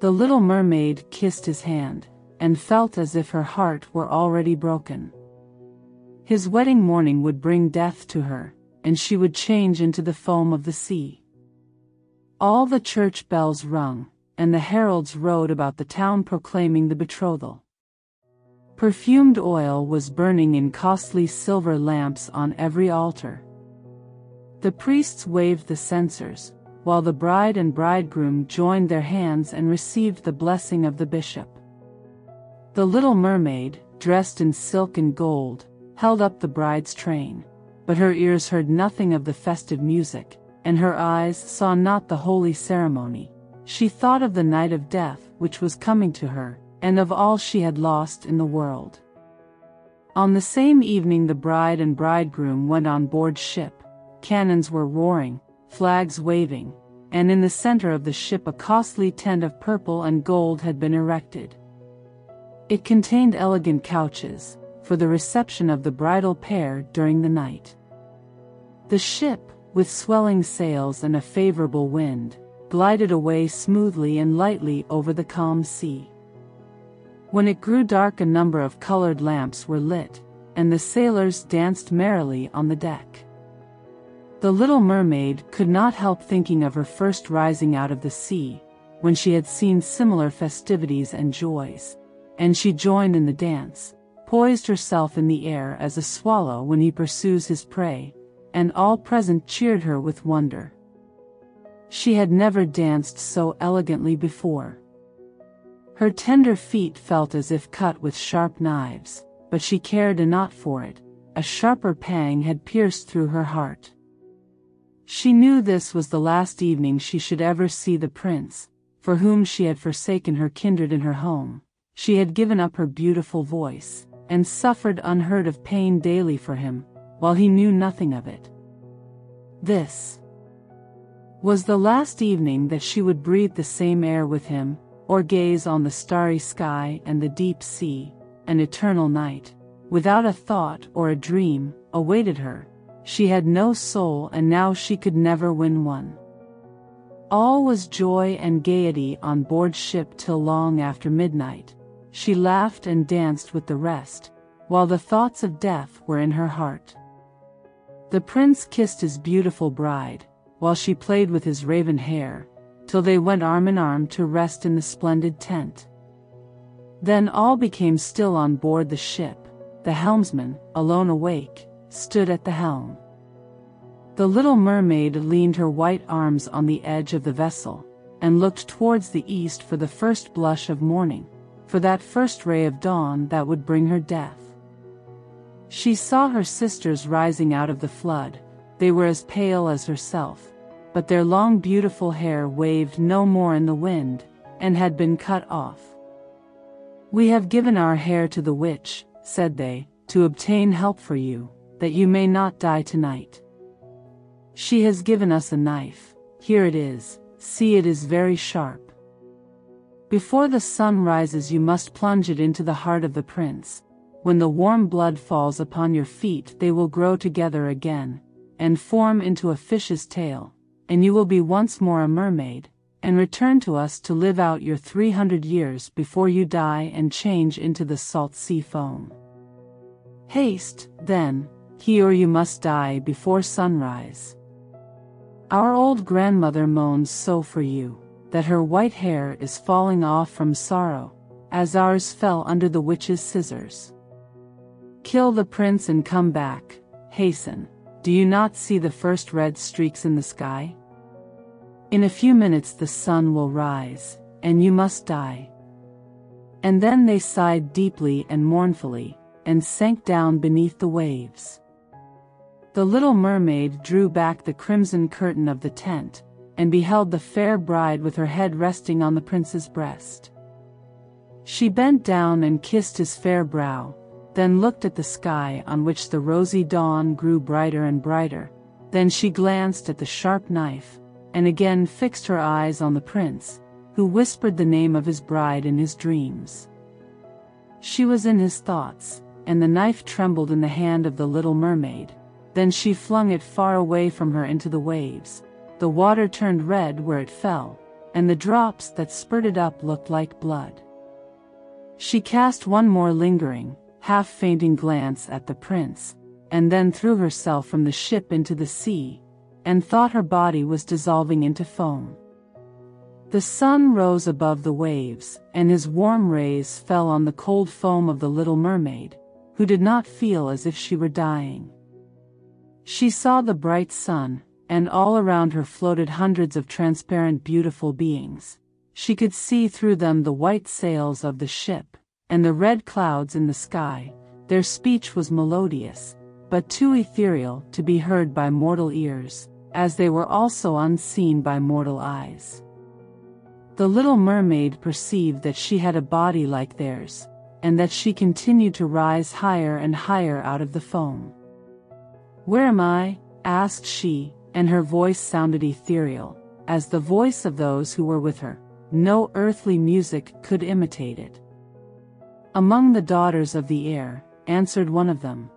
The little mermaid kissed his hand, and felt as if her heart were already broken. His wedding morning would bring death to her, and she would change into the foam of the sea. All the church bells rung, and the heralds rode about the town proclaiming the betrothal. Perfumed oil was burning in costly silver lamps on every altar. The priests waved the censers, while the bride and bridegroom joined their hands and received the blessing of the bishop. The little mermaid, dressed in silk and gold, held up the bride's train, but her ears heard nothing of the festive music, and her eyes saw not the holy ceremony. She thought of the night of death which was coming to her, and of all she had lost in the world. On the same evening the bride and bridegroom went on board ship. Cannons were roaring, flags waving, and in the center of the ship a costly tent of purple and gold had been erected. It contained elegant couches, for the reception of the bridal pair during the night. The ship, with swelling sails and a favorable wind, glided away smoothly and lightly over the calm sea. When it grew dark a number of colored lamps were lit, and the sailors danced merrily on the deck. The little mermaid could not help thinking of her first rising out of the sea, when she had seen similar festivities and joys, and she joined in the dance, poised herself in the air as a swallow when he pursues his prey, and all present cheered her with wonder. She had never danced so elegantly before. Her tender feet felt as if cut with sharp knives, but she cared not for it, a sharper pang had pierced through her heart. She knew this was the last evening she should ever see the prince, for whom she had forsaken her kindred and her home. She had given up her beautiful voice, and suffered unheard of pain daily for him, while he knew nothing of it. This was the last evening that she would breathe the same air with him, or gaze on the starry sky and the deep sea, an eternal night, without a thought or a dream, awaited her. She had no soul and now she could never win one. All was joy and gaiety on board ship till long after midnight. She laughed and danced with the rest, while the thoughts of death were in her heart. The prince kissed his beautiful bride, while she played with his raven hair, till they went arm in arm to rest in the splendid tent. Then all became still on board the ship, the helmsman, alone awake, stood at the helm. The little mermaid leaned her white arms on the edge of the vessel, and looked towards the east for the first blush of morning, for that first ray of dawn that would bring her death. She saw her sisters rising out of the flood, they were as pale as herself, but their long beautiful hair waved no more in the wind, and had been cut off. We have given our hair to the witch, said they, to obtain help for you, that you may not die tonight. She has given us a knife, here it is, see it is very sharp. Before the sun rises you must plunge it into the heart of the prince, when the warm blood falls upon your feet they will grow together again, and form into a fish's tail, and you will be once more a mermaid, and return to us to live out your three hundred years before you die and change into the salt sea foam. Haste, then, he or you must die before sunrise. Our old grandmother moans so for you, that her white hair is falling off from sorrow, as ours fell under the witch's scissors. Kill the prince and come back, hasten. Do you not see the first red streaks in the sky? In a few minutes the sun will rise, and you must die. And then they sighed deeply and mournfully, and sank down beneath the waves. The little mermaid drew back the crimson curtain of the tent, and beheld the fair bride with her head resting on the prince's breast. She bent down and kissed his fair brow, then looked at the sky on which the rosy dawn grew brighter and brighter. Then she glanced at the sharp knife, and again fixed her eyes on the prince, who whispered the name of his bride in his dreams. She was in his thoughts, and the knife trembled in the hand of the little mermaid. Then she flung it far away from her into the waves. The water turned red where it fell, and the drops that spurted up looked like blood. She cast one more lingering, half-fainting glance at the prince, and then threw herself from the ship into the sea, and thought her body was dissolving into foam. The sun rose above the waves, and his warm rays fell on the cold foam of the little mermaid, who did not feel as if she were dying. She saw the bright sun, and all around her floated hundreds of transparent beautiful beings. She could see through them the white sails of the ship, and the red clouds in the sky, their speech was melodious, but too ethereal to be heard by mortal ears, as they were also unseen by mortal eyes. The little mermaid perceived that she had a body like theirs, and that she continued to rise higher and higher out of the foam. Where am I? asked she, and her voice sounded ethereal, as the voice of those who were with her. No earthly music could imitate it. Among the daughters of the air, answered one of them.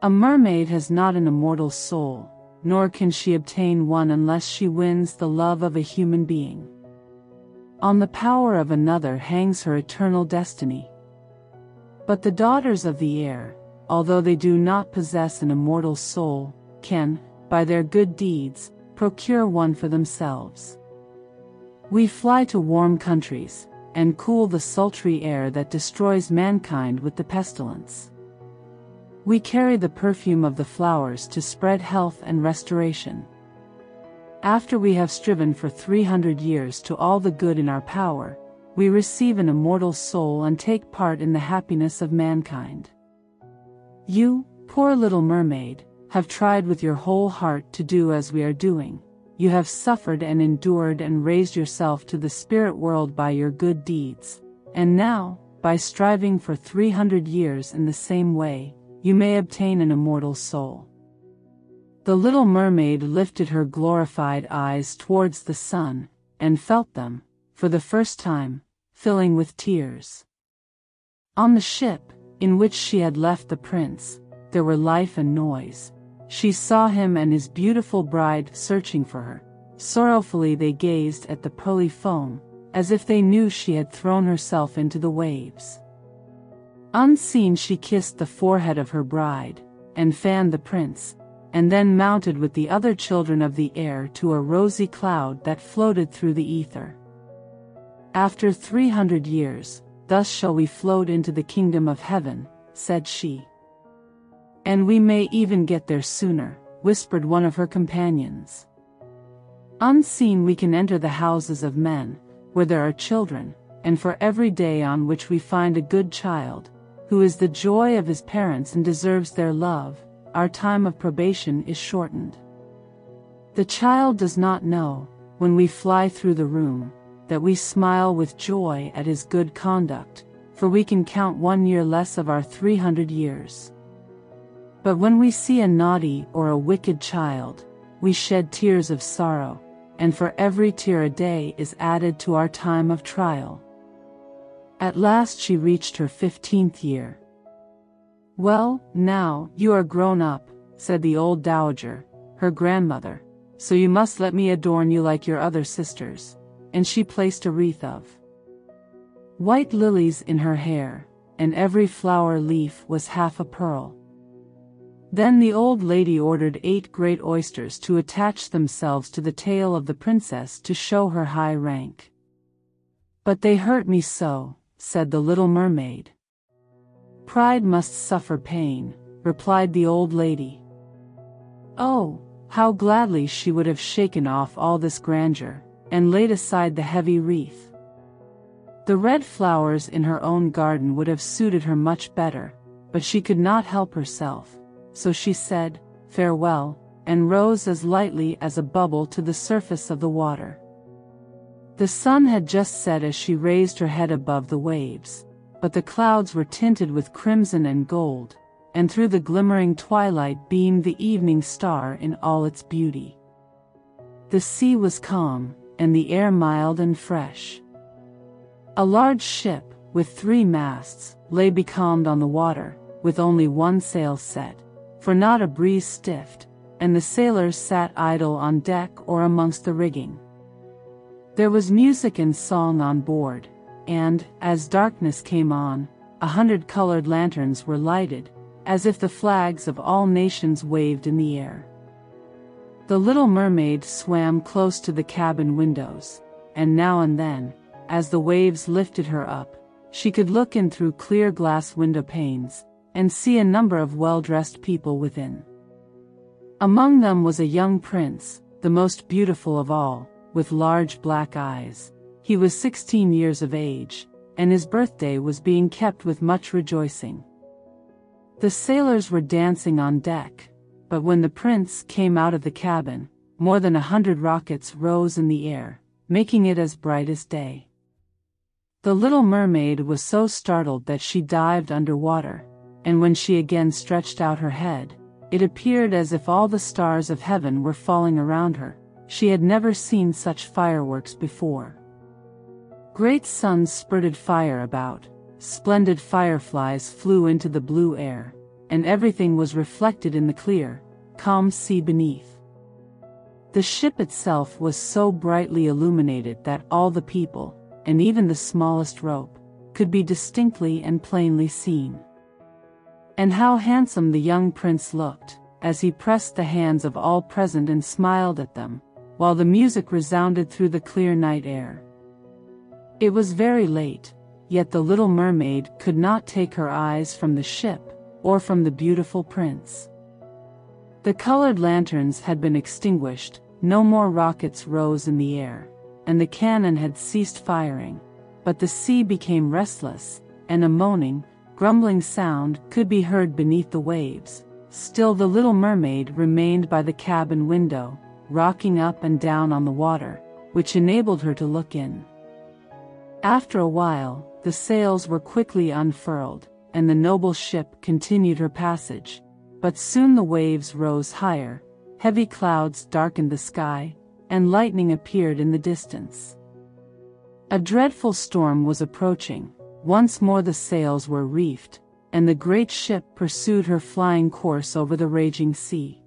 A mermaid has not an immortal soul, nor can she obtain one unless she wins the love of a human being. On the power of another hangs her eternal destiny. But the daughters of the air, although they do not possess an immortal soul, can, by their good deeds, procure one for themselves. We fly to warm countries, and cool the sultry air that destroys mankind with the pestilence. We carry the perfume of the flowers to spread health and restoration. After we have striven for 300 years to all the good in our power, we receive an immortal soul and take part in the happiness of mankind. You, poor little mermaid, have tried with your whole heart to do as we are doing. You have suffered and endured and raised yourself to the spirit world by your good deeds. And now, by striving for 300 years in the same way, you may obtain an immortal soul. The little mermaid lifted her glorified eyes towards the sun, and felt them, for the first time, filling with tears. On the ship, in which she had left the prince, there were life and noise. She saw him and his beautiful bride searching for her. Sorrowfully they gazed at the pearly foam, as if they knew she had thrown herself into the waves. Unseen she kissed the forehead of her bride, and fanned the prince, and then mounted with the other children of the air to a rosy cloud that floated through the ether. After three hundred years, thus shall we float into the kingdom of heaven, said she. And we may even get there sooner, whispered one of her companions. Unseen we can enter the houses of men, where there are children, and for every day on which we find a good child, who is the joy of his parents and deserves their love, our time of probation is shortened. The child does not know, when we fly through the room, that we smile with joy at his good conduct, for we can count one year less of our 300 years. But when we see a naughty or a wicked child, we shed tears of sorrow, and for every tear a day is added to our time of trial. At last she reached her fifteenth year. Well, now, you are grown up, said the old dowager, her grandmother, so you must let me adorn you like your other sisters, and she placed a wreath of white lilies in her hair, and every flower leaf was half a pearl. Then the old lady ordered eight great oysters to attach themselves to the tail of the princess to show her high rank. But they hurt me so, said the little mermaid. Pride must suffer pain, replied the old lady. Oh, how gladly she would have shaken off all this grandeur, and laid aside the heavy wreath. The red flowers in her own garden would have suited her much better, but she could not help herself, so she said, Farewell, and rose as lightly as a bubble to the surface of the water. The sun had just set as she raised her head above the waves, but the clouds were tinted with crimson and gold, and through the glimmering twilight beamed the evening star in all its beauty. The sea was calm, and the air mild and fresh. A large ship, with three masts, lay becalmed on the water, with only one sail set, for not a breeze stiffed, and the sailors sat idle on deck or amongst the rigging. There was music and song on board, and, as darkness came on, a hundred colored lanterns were lighted, as if the flags of all nations waved in the air. The little mermaid swam close to the cabin windows, and now and then, as the waves lifted her up, she could look in through clear glass window panes, and see a number of well-dressed people within. Among them was a young prince, the most beautiful of all, with large black eyes. He was 16 years of age, and his birthday was being kept with much rejoicing. The sailors were dancing on deck, but when the prince came out of the cabin, more than a hundred rockets rose in the air, making it as bright as day. The little mermaid was so startled that she dived under water, and when she again stretched out her head, it appeared as if all the stars of heaven were falling around her. She had never seen such fireworks before. Great suns spurted fire about, splendid fireflies flew into the blue air, and everything was reflected in the clear, calm sea beneath. The ship itself was so brightly illuminated that all the people, and even the smallest rope, could be distinctly and plainly seen. And how handsome the young prince looked, as he pressed the hands of all present and smiled at them, while the music resounded through the clear night air. It was very late, yet the little mermaid could not take her eyes from the ship, or from the beautiful prince. The colored lanterns had been extinguished, no more rockets rose in the air, and the cannon had ceased firing, but the sea became restless, and a moaning, grumbling sound could be heard beneath the waves. Still the little mermaid remained by the cabin window, rocking up and down on the water, which enabled her to look in. After a while, the sails were quickly unfurled, and the noble ship continued her passage, but soon the waves rose higher, heavy clouds darkened the sky, and lightning appeared in the distance. A dreadful storm was approaching, once more the sails were reefed, and the great ship pursued her flying course over the raging sea.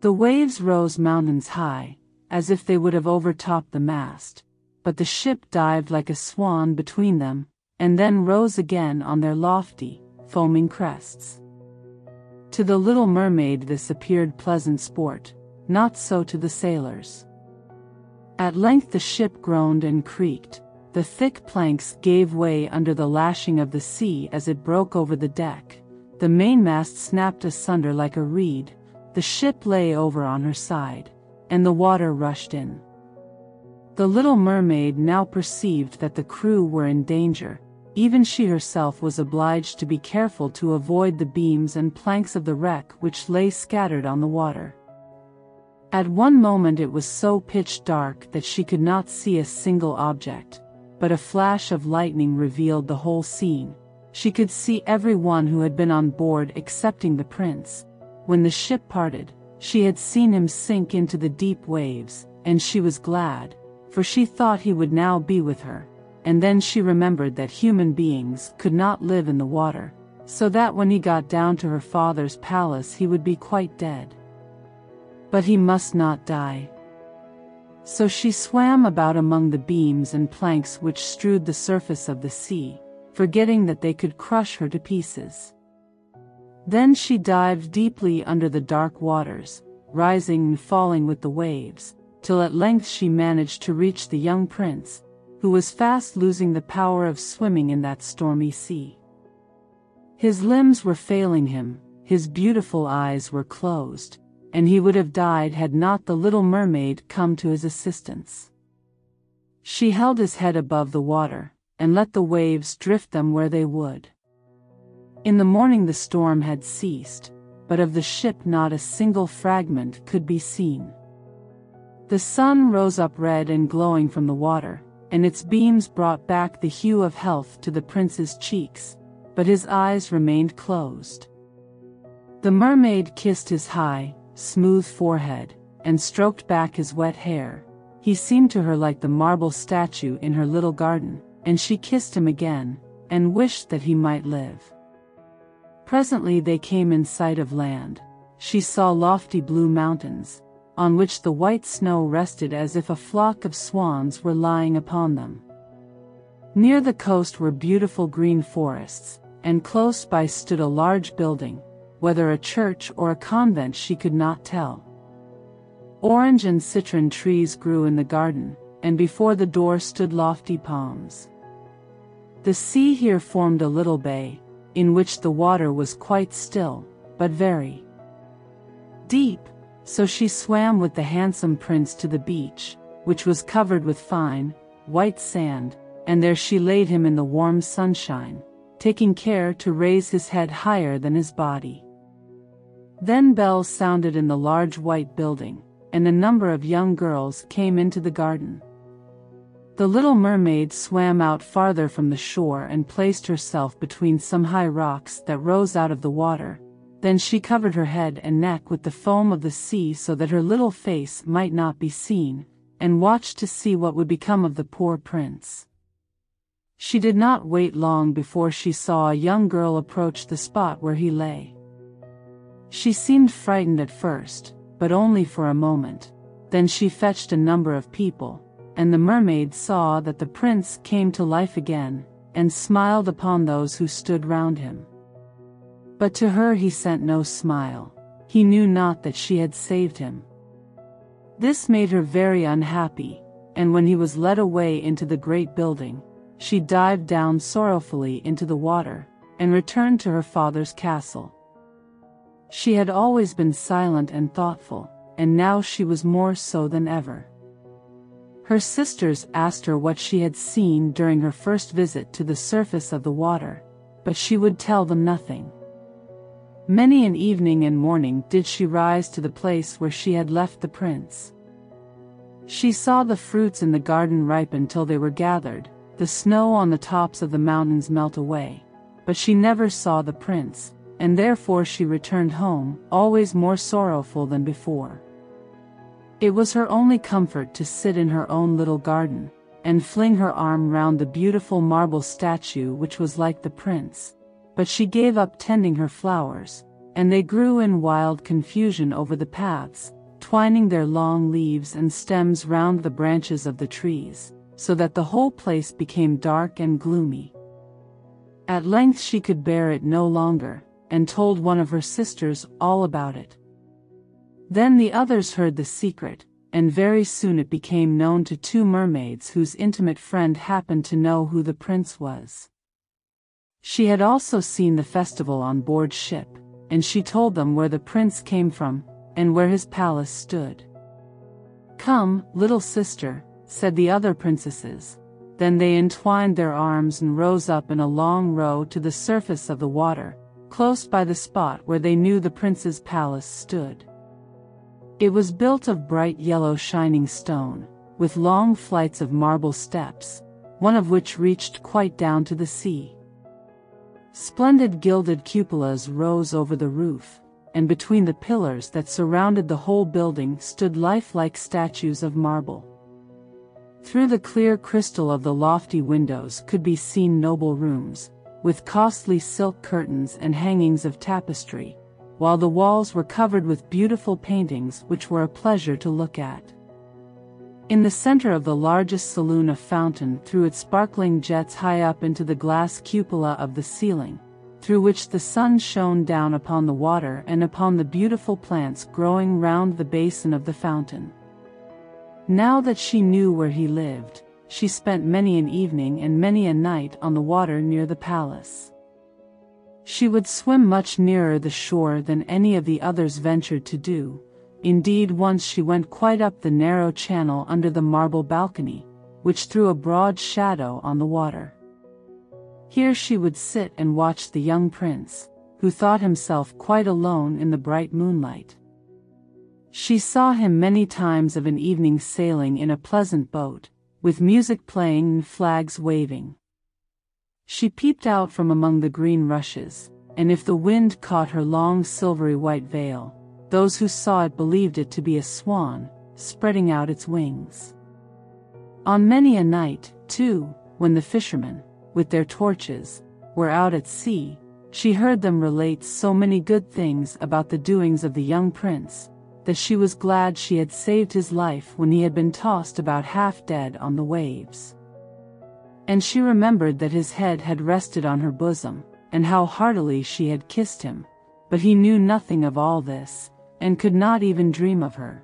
The waves rose mountains high, as if they would have overtopped the mast, but the ship dived like a swan between them, and then rose again on their lofty, foaming crests. To the little mermaid this appeared pleasant sport, not so to the sailors. At length the ship groaned and creaked, the thick planks gave way under the lashing of the sea as it broke over the deck, the mainmast snapped asunder like a reed, the ship lay over on her side, and the water rushed in. The little mermaid now perceived that the crew were in danger, even she herself was obliged to be careful to avoid the beams and planks of the wreck which lay scattered on the water. At one moment it was so pitch dark that she could not see a single object, but a flash of lightning revealed the whole scene. She could see every one who had been on board excepting the prince. When the ship parted, she had seen him sink into the deep waves, and she was glad, for she thought he would now be with her and then she remembered that human beings could not live in the water, so that when he got down to her father's palace he would be quite dead. But he must not die. So she swam about among the beams and planks which strewed the surface of the sea, forgetting that they could crush her to pieces. Then she dived deeply under the dark waters, rising and falling with the waves, till at length she managed to reach the young prince, who was fast losing the power of swimming in that stormy sea. His limbs were failing him, his beautiful eyes were closed, and he would have died had not the little mermaid come to his assistance. She held his head above the water, and let the waves drift them where they would. In the morning the storm had ceased, but of the ship not a single fragment could be seen. The sun rose up red and glowing from the water, and its beams brought back the hue of health to the prince's cheeks, but his eyes remained closed. The mermaid kissed his high, smooth forehead, and stroked back his wet hair. He seemed to her like the marble statue in her little garden, and she kissed him again, and wished that he might live. Presently they came in sight of land. She saw lofty blue mountains, on which the white snow rested as if a flock of swans were lying upon them. Near the coast were beautiful green forests, and close by stood a large building, whether a church or a convent she could not tell. Orange and citron trees grew in the garden, and before the door stood lofty palms. The sea here formed a little bay, in which the water was quite still, but very deep, so she swam with the handsome prince to the beach, which was covered with fine, white sand, and there she laid him in the warm sunshine, taking care to raise his head higher than his body. Then bells sounded in the large white building, and a number of young girls came into the garden. The little mermaid swam out farther from the shore and placed herself between some high rocks that rose out of the water, then she covered her head and neck with the foam of the sea so that her little face might not be seen, and watched to see what would become of the poor prince. She did not wait long before she saw a young girl approach the spot where he lay. She seemed frightened at first, but only for a moment. Then she fetched a number of people, and the mermaid saw that the prince came to life again, and smiled upon those who stood round him. But to her he sent no smile, he knew not that she had saved him. This made her very unhappy, and when he was led away into the great building, she dived down sorrowfully into the water, and returned to her father's castle. She had always been silent and thoughtful, and now she was more so than ever. Her sisters asked her what she had seen during her first visit to the surface of the water, but she would tell them nothing. Many an evening and morning did she rise to the place where she had left the prince. She saw the fruits in the garden ripen till they were gathered, the snow on the tops of the mountains melt away, but she never saw the prince, and therefore she returned home, always more sorrowful than before. It was her only comfort to sit in her own little garden, and fling her arm round the beautiful marble statue which was like the prince. But she gave up tending her flowers, and they grew in wild confusion over the paths, twining their long leaves and stems round the branches of the trees, so that the whole place became dark and gloomy. At length she could bear it no longer, and told one of her sisters all about it. Then the others heard the secret, and very soon it became known to two mermaids whose intimate friend happened to know who the prince was. She had also seen the festival on board ship, and she told them where the prince came from, and where his palace stood. Come, little sister, said the other princesses. Then they entwined their arms and rose up in a long row to the surface of the water, close by the spot where they knew the prince's palace stood. It was built of bright yellow shining stone, with long flights of marble steps, one of which reached quite down to the sea. Splendid gilded cupolas rose over the roof, and between the pillars that surrounded the whole building stood lifelike statues of marble. Through the clear crystal of the lofty windows could be seen noble rooms, with costly silk curtains and hangings of tapestry, while the walls were covered with beautiful paintings which were a pleasure to look at. In the center of the largest saloon a fountain threw its sparkling jets high up into the glass cupola of the ceiling, through which the sun shone down upon the water and upon the beautiful plants growing round the basin of the fountain. Now that she knew where he lived, she spent many an evening and many a night on the water near the palace. She would swim much nearer the shore than any of the others ventured to do. Indeed, once she went quite up the narrow channel under the marble balcony, which threw a broad shadow on the water. Here she would sit and watch the young prince, who thought himself quite alone in the bright moonlight. She saw him many times of an evening sailing in a pleasant boat, with music playing and flags waving. She peeped out from among the green rushes, and if the wind caught her long silvery white veil, those who saw it believed it to be a swan, spreading out its wings. On many a night, too, when the fishermen, with their torches, were out at sea, she heard them relate so many good things about the doings of the young prince, that she was glad she had saved his life when he had been tossed about half dead on the waves. And she remembered that his head had rested on her bosom, and how heartily she had kissed him, but he knew nothing of all this, and could not even dream of her.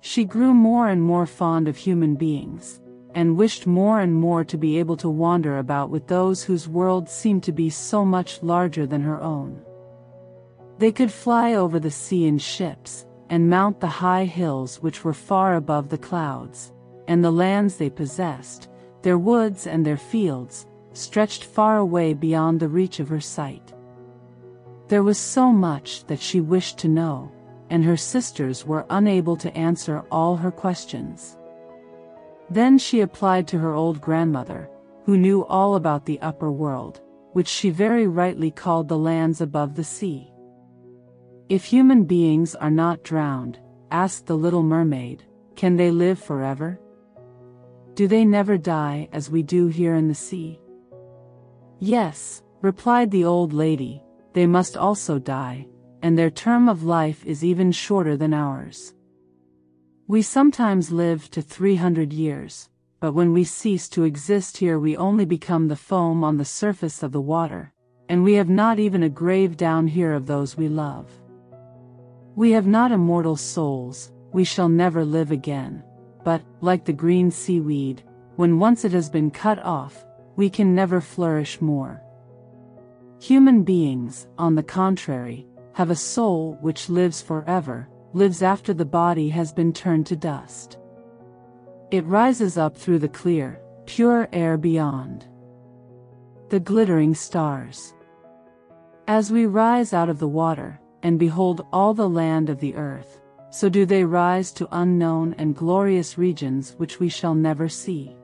She grew more and more fond of human beings, and wished more and more to be able to wander about with those whose world seemed to be so much larger than her own. They could fly over the sea in ships, and mount the high hills which were far above the clouds, and the lands they possessed, their woods and their fields, stretched far away beyond the reach of her sight. There was so much that she wished to know, and her sisters were unable to answer all her questions. Then she applied to her old grandmother, who knew all about the upper world, which she very rightly called the lands above the sea. If human beings are not drowned, asked the little mermaid, can they live forever? Do they never die as we do here in the sea? Yes, replied the old lady, they must also die, and their term of life is even shorter than ours. We sometimes live to 300 years, but when we cease to exist here we only become the foam on the surface of the water, and we have not even a grave down here of those we love. We have not immortal souls, we shall never live again, but, like the green seaweed, when once it has been cut off, we can never flourish more. Human beings, on the contrary, have a soul which lives forever, lives after the body has been turned to dust. It rises up through the clear, pure air beyond. The glittering stars. As we rise out of the water, and behold all the land of the earth, so do they rise to unknown and glorious regions which we shall never see.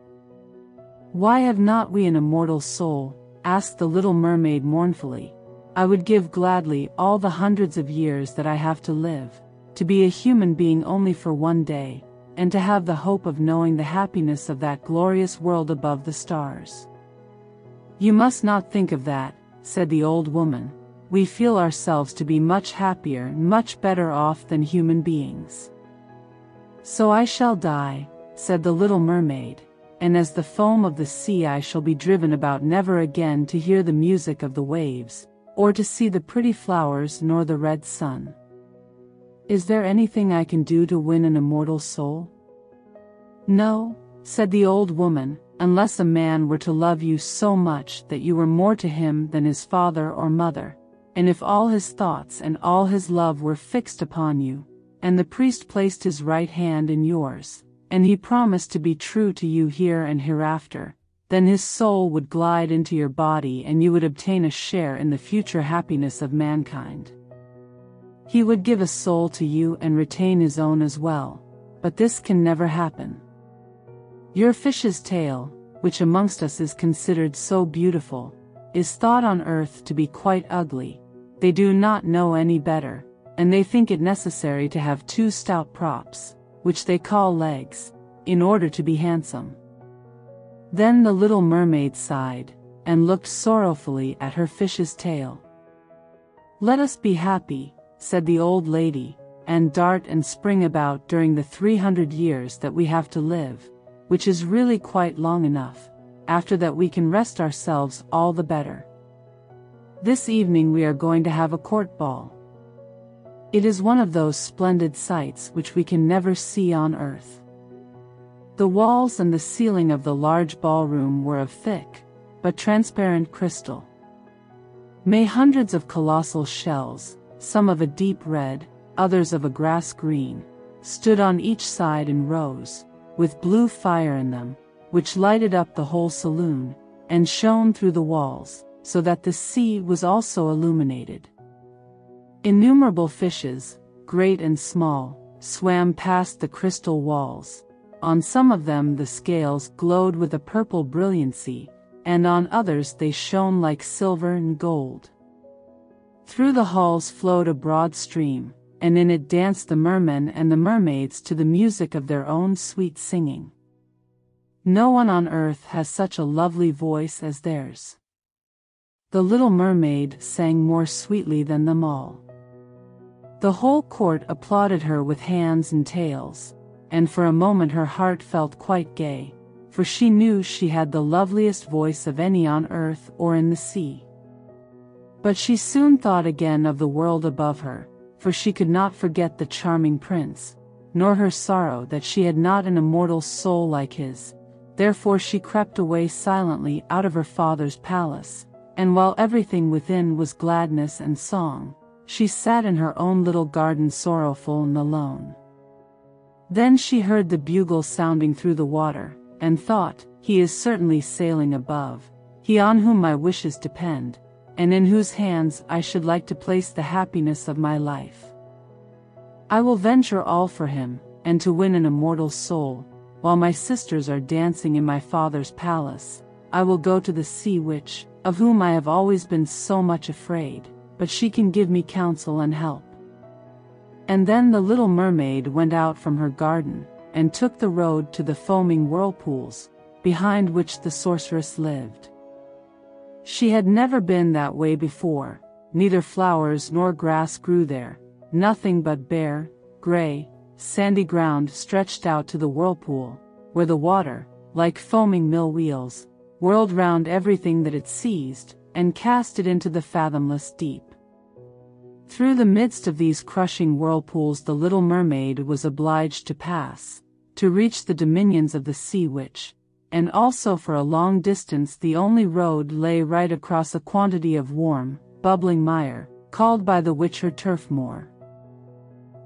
Why have not we an immortal soul? asked the little mermaid mournfully. I would give gladly all the hundreds of years that I have to live, to be a human being only for one day, and to have the hope of knowing the happiness of that glorious world above the stars. You must not think of that, said the old woman, we feel ourselves to be much happier and much better off than human beings. So I shall die, said the little mermaid, and as the foam of the sea I shall be driven about never again to hear the music of the waves, or to see the pretty flowers nor the red sun. Is there anything I can do to win an immortal soul? No, said the old woman, unless a man were to love you so much that you were more to him than his father or mother, and if all his thoughts and all his love were fixed upon you, and the priest placed his right hand in yours, and he promised to be true to you here and hereafter, then his soul would glide into your body and you would obtain a share in the future happiness of mankind. He would give a soul to you and retain his own as well, but this can never happen. Your fish's tail, which amongst us is considered so beautiful, is thought on earth to be quite ugly. They do not know any better, and they think it necessary to have two stout props, which they call legs, in order to be handsome. Then the little mermaid sighed, and looked sorrowfully at her fish's tail. Let us be happy, said the old lady, and dart and spring about during the three hundred years that we have to live, which is really quite long enough, after that we can rest ourselves all the better. This evening we are going to have a court ball. It is one of those splendid sights which we can never see on earth. The walls and the ceiling of the large ballroom were of thick, but transparent crystal. May hundreds of colossal shells, some of a deep red, others of a grass green, stood on each side in rows, with blue fire in them, which lighted up the whole saloon, and shone through the walls, so that the sea was also illuminated. Innumerable fishes, great and small, swam past the crystal walls. On some of them the scales glowed with a purple brilliancy, and on others they shone like silver and gold. Through the halls flowed a broad stream, and in it danced the mermen and the mermaids to the music of their own sweet singing. No one on earth has such a lovely voice as theirs. The little mermaid sang more sweetly than them all. The whole court applauded her with hands and tails, and for a moment her heart felt quite gay, for she knew she had the loveliest voice of any on earth or in the sea. But she soon thought again of the world above her, for she could not forget the charming prince, nor her sorrow that she had not an immortal soul like his. Therefore she crept away silently out of her father's palace, and while everything within was gladness and song, she sat in her own little garden sorrowful and alone. Then she heard the bugle sounding through the water, and thought, He is certainly sailing above, he on whom my wishes depend, and in whose hands I should like to place the happiness of my life. I will venture all for him, and to win an immortal soul, while my sisters are dancing in my father's palace, I will go to the sea witch, of whom I have always been so much afraid, but she can give me counsel and help. And then the little mermaid went out from her garden, and took the road to the foaming whirlpools, behind which the sorceress lived. She had never been that way before, neither flowers nor grass grew there, nothing but bare, gray, sandy ground stretched out to the whirlpool, where the water, like foaming mill wheels, whirled round everything that it seized, and cast it into the fathomless deep. Through the midst of these crushing whirlpools the little mermaid was obliged to pass, to reach the dominions of the sea witch, and also for a long distance the only road lay right across a quantity of warm, bubbling mire, called by the witch her turf moor.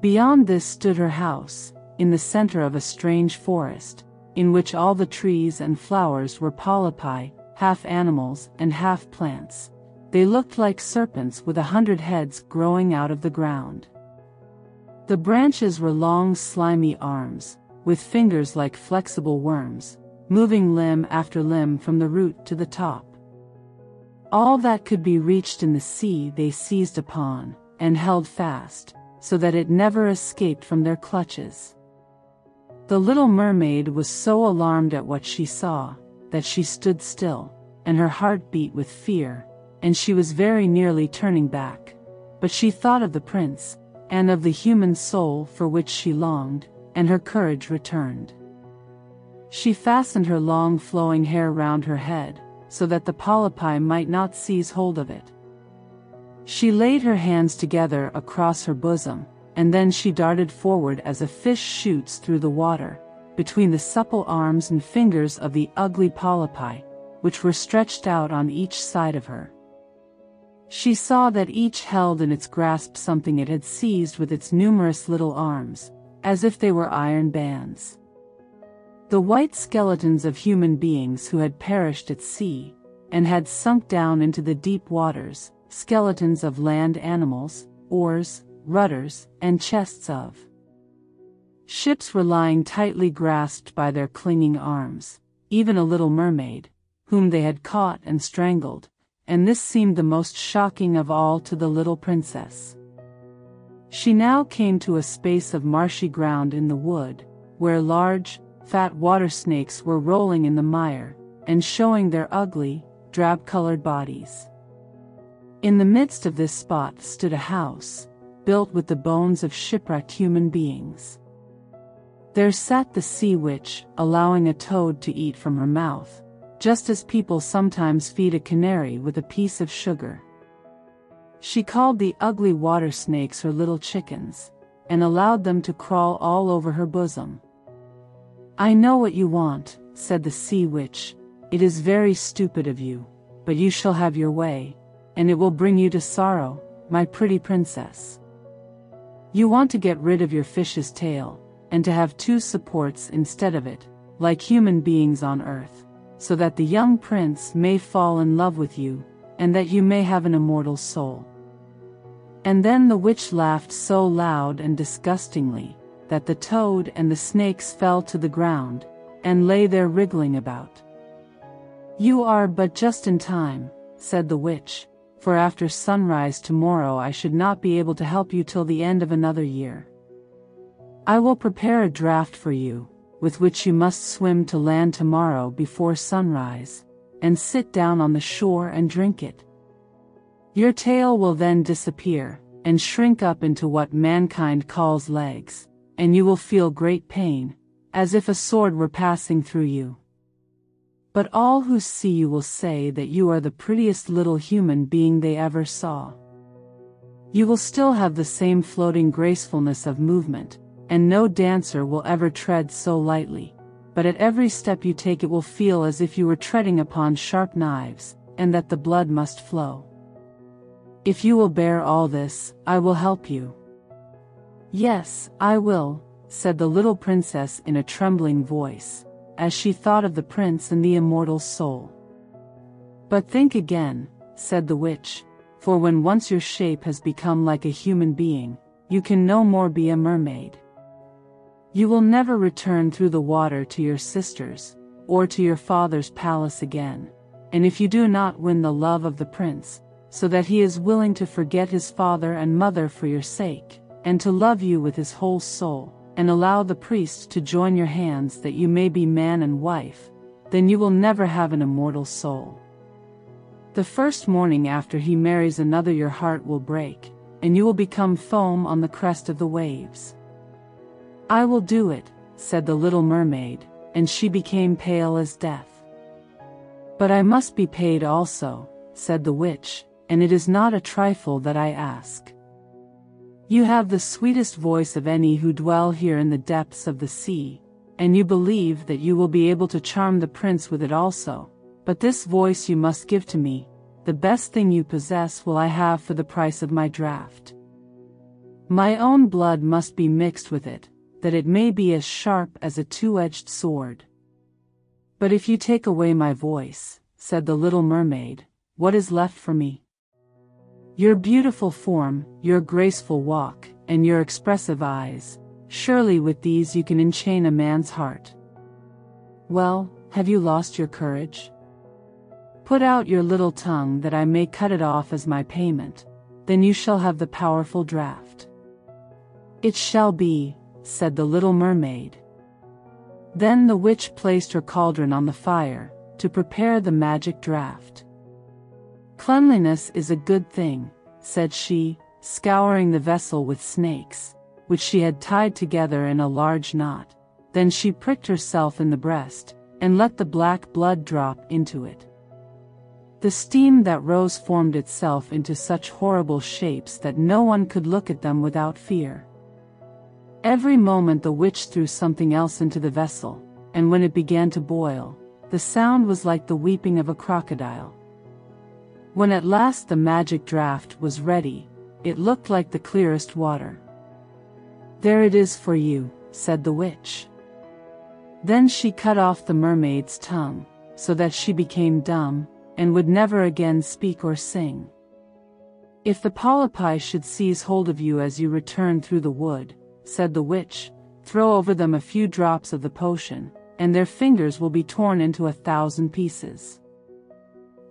Beyond this stood her house, in the center of a strange forest, in which all the trees and flowers were polypi, half animals and half plants. They looked like serpents with a hundred heads growing out of the ground. The branches were long slimy arms, with fingers like flexible worms, moving limb after limb from the root to the top. All that could be reached in the sea they seized upon, and held fast, so that it never escaped from their clutches. The little mermaid was so alarmed at what she saw, that she stood still, and her heart beat with fear, and she was very nearly turning back. But she thought of the prince, and of the human soul for which she longed, and her courage returned. She fastened her long flowing hair round her head, so that the polypi might not seize hold of it. She laid her hands together across her bosom, and then she darted forward as a fish shoots through the water, between the supple arms and fingers of the ugly polypi, which were stretched out on each side of her. She saw that each held in its grasp something it had seized with its numerous little arms, as if they were iron bands. The white skeletons of human beings who had perished at sea, and had sunk down into the deep waters, skeletons of land animals, oars, rudders, and chests of ships were lying tightly grasped by their clinging arms, even a little mermaid, whom they had caught and strangled, and this seemed the most shocking of all to the little princess. She now came to a space of marshy ground in the wood, where large, Fat water snakes were rolling in the mire, and showing their ugly, drab-colored bodies. In the midst of this spot stood a house, built with the bones of shipwrecked human beings. There sat the sea witch, allowing a toad to eat from her mouth, just as people sometimes feed a canary with a piece of sugar. She called the ugly water snakes her little chickens, and allowed them to crawl all over her bosom. I know what you want, said the sea witch. It is very stupid of you, but you shall have your way, and it will bring you to sorrow, my pretty princess. You want to get rid of your fish's tail, and to have two supports instead of it, like human beings on earth, so that the young prince may fall in love with you, and that you may have an immortal soul. And then the witch laughed so loud and disgustingly, that the toad and the snakes fell to the ground, and lay there wriggling about. You are but just in time, said the witch, for after sunrise tomorrow I should not be able to help you till the end of another year. I will prepare a draught for you, with which you must swim to land tomorrow before sunrise, and sit down on the shore and drink it. Your tail will then disappear, and shrink up into what mankind calls legs, and you will feel great pain, as if a sword were passing through you. But all who see you will say that you are the prettiest little human being they ever saw. You will still have the same floating gracefulness of movement, and no dancer will ever tread so lightly, but at every step you take it will feel as if you were treading upon sharp knives, and that the blood must flow. If you will bear all this, I will help you. Yes, I will, said the little princess in a trembling voice, as she thought of the prince and the immortal soul. But think again, said the witch, for when once your shape has become like a human being, you can no more be a mermaid. You will never return through the water to your sisters, or to your father's palace again, and if you do not win the love of the prince, so that he is willing to forget his father and mother for your sake, and to love you with his whole soul, and allow the priest to join your hands that you may be man and wife, then you will never have an immortal soul. The first morning after he marries another your heart will break, and you will become foam on the crest of the waves. I will do it, said the little mermaid, and she became pale as death. But I must be paid also, said the witch, and it is not a trifle that I ask. You have the sweetest voice of any who dwell here in the depths of the sea, and you believe that you will be able to charm the prince with it also, but this voice you must give to me, the best thing you possess will I have for the price of my draft. My own blood must be mixed with it, that it may be as sharp as a two-edged sword. But if you take away my voice, said the little mermaid, what is left for me? Your beautiful form, your graceful walk, and your expressive eyes, surely with these you can enchain a man's heart. Well, have you lost your courage? Put out your little tongue that I may cut it off as my payment, then you shall have the powerful draft. It shall be, said the little mermaid. Then the witch placed her cauldron on the fire, to prepare the magic draught. Cleanliness is a good thing, said she, scouring the vessel with snakes, which she had tied together in a large knot. Then she pricked herself in the breast, and let the black blood drop into it. The steam that rose formed itself into such horrible shapes that no one could look at them without fear. Every moment the witch threw something else into the vessel, and when it began to boil, the sound was like the weeping of a crocodile. When at last the magic draught was ready, it looked like the clearest water. There it is for you, said the witch. Then she cut off the mermaid's tongue, so that she became dumb, and would never again speak or sing. If the polypi should seize hold of you as you return through the wood, said the witch, throw over them a few drops of the potion, and their fingers will be torn into a thousand pieces.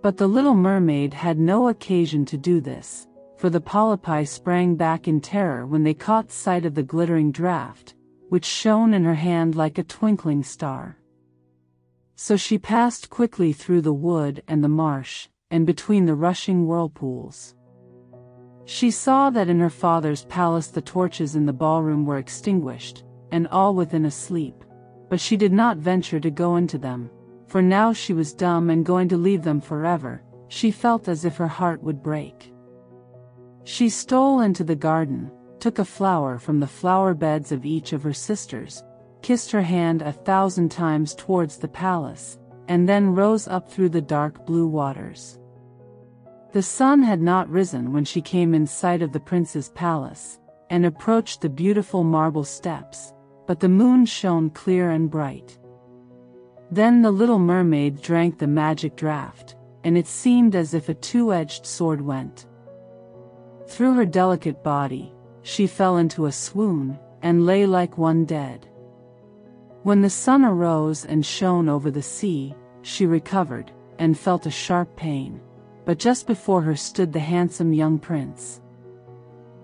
But the little mermaid had no occasion to do this, for the polypi sprang back in terror when they caught sight of the glittering draught, which shone in her hand like a twinkling star. So she passed quickly through the wood and the marsh, and between the rushing whirlpools. She saw that in her father's palace the torches in the ballroom were extinguished, and all within asleep, but she did not venture to go into them, for now she was dumb and going to leave them forever, she felt as if her heart would break. She stole into the garden, took a flower from the flower beds of each of her sisters, kissed her hand a thousand times towards the palace, and then rose up through the dark blue waters. The sun had not risen when she came in sight of the prince's palace, and approached the beautiful marble steps, but the moon shone clear and bright. Then the little mermaid drank the magic draught, and it seemed as if a two-edged sword went. Through her delicate body, she fell into a swoon, and lay like one dead. When the sun arose and shone over the sea, she recovered, and felt a sharp pain but just before her stood the handsome young prince.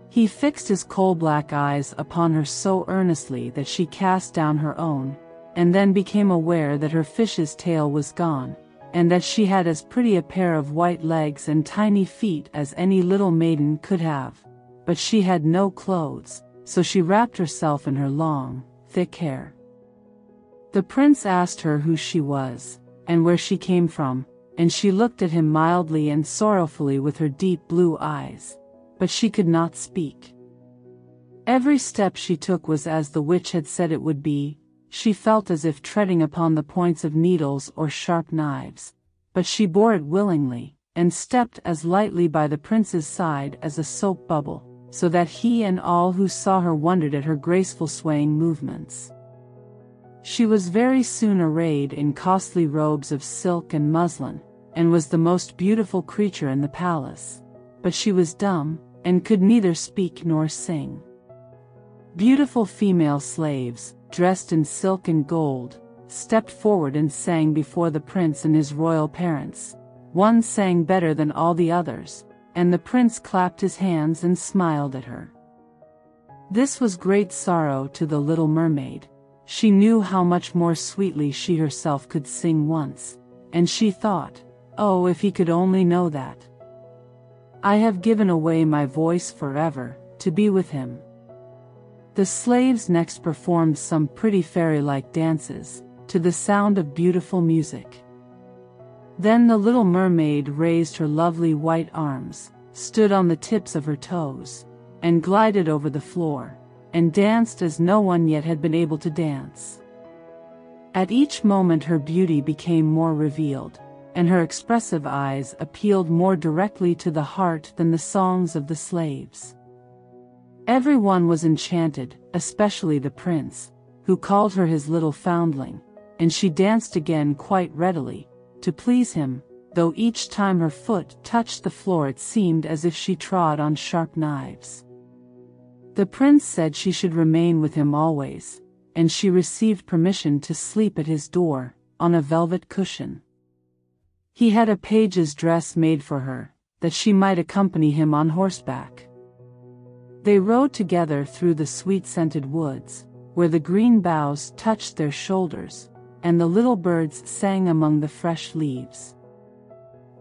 He fixed his coal-black eyes upon her so earnestly that she cast down her own, and then became aware that her fish's tail was gone, and that she had as pretty a pair of white legs and tiny feet as any little maiden could have. But she had no clothes, so she wrapped herself in her long, thick hair. The prince asked her who she was, and where she came from, and she looked at him mildly and sorrowfully with her deep blue eyes, but she could not speak. Every step she took was as the witch had said it would be, she felt as if treading upon the points of needles or sharp knives, but she bore it willingly, and stepped as lightly by the prince's side as a soap bubble, so that he and all who saw her wondered at her graceful swaying movements. She was very soon arrayed in costly robes of silk and muslin, and was the most beautiful creature in the palace. But she was dumb, and could neither speak nor sing. Beautiful female slaves, dressed in silk and gold, stepped forward and sang before the prince and his royal parents. One sang better than all the others, and the prince clapped his hands and smiled at her. This was great sorrow to the little mermaid. She knew how much more sweetly she herself could sing once, and she thought, oh if he could only know that. I have given away my voice forever, to be with him. The slaves next performed some pretty fairy-like dances, to the sound of beautiful music. Then the little mermaid raised her lovely white arms, stood on the tips of her toes, and glided over the floor, and danced as no one yet had been able to dance. At each moment her beauty became more revealed, and her expressive eyes appealed more directly to the heart than the songs of the slaves. Everyone was enchanted, especially the prince, who called her his little foundling, and she danced again quite readily, to please him, though each time her foot touched the floor it seemed as if she trod on sharp knives. The prince said she should remain with him always, and she received permission to sleep at his door, on a velvet cushion. He had a page's dress made for her, that she might accompany him on horseback. They rode together through the sweet-scented woods, where the green boughs touched their shoulders, and the little birds sang among the fresh leaves.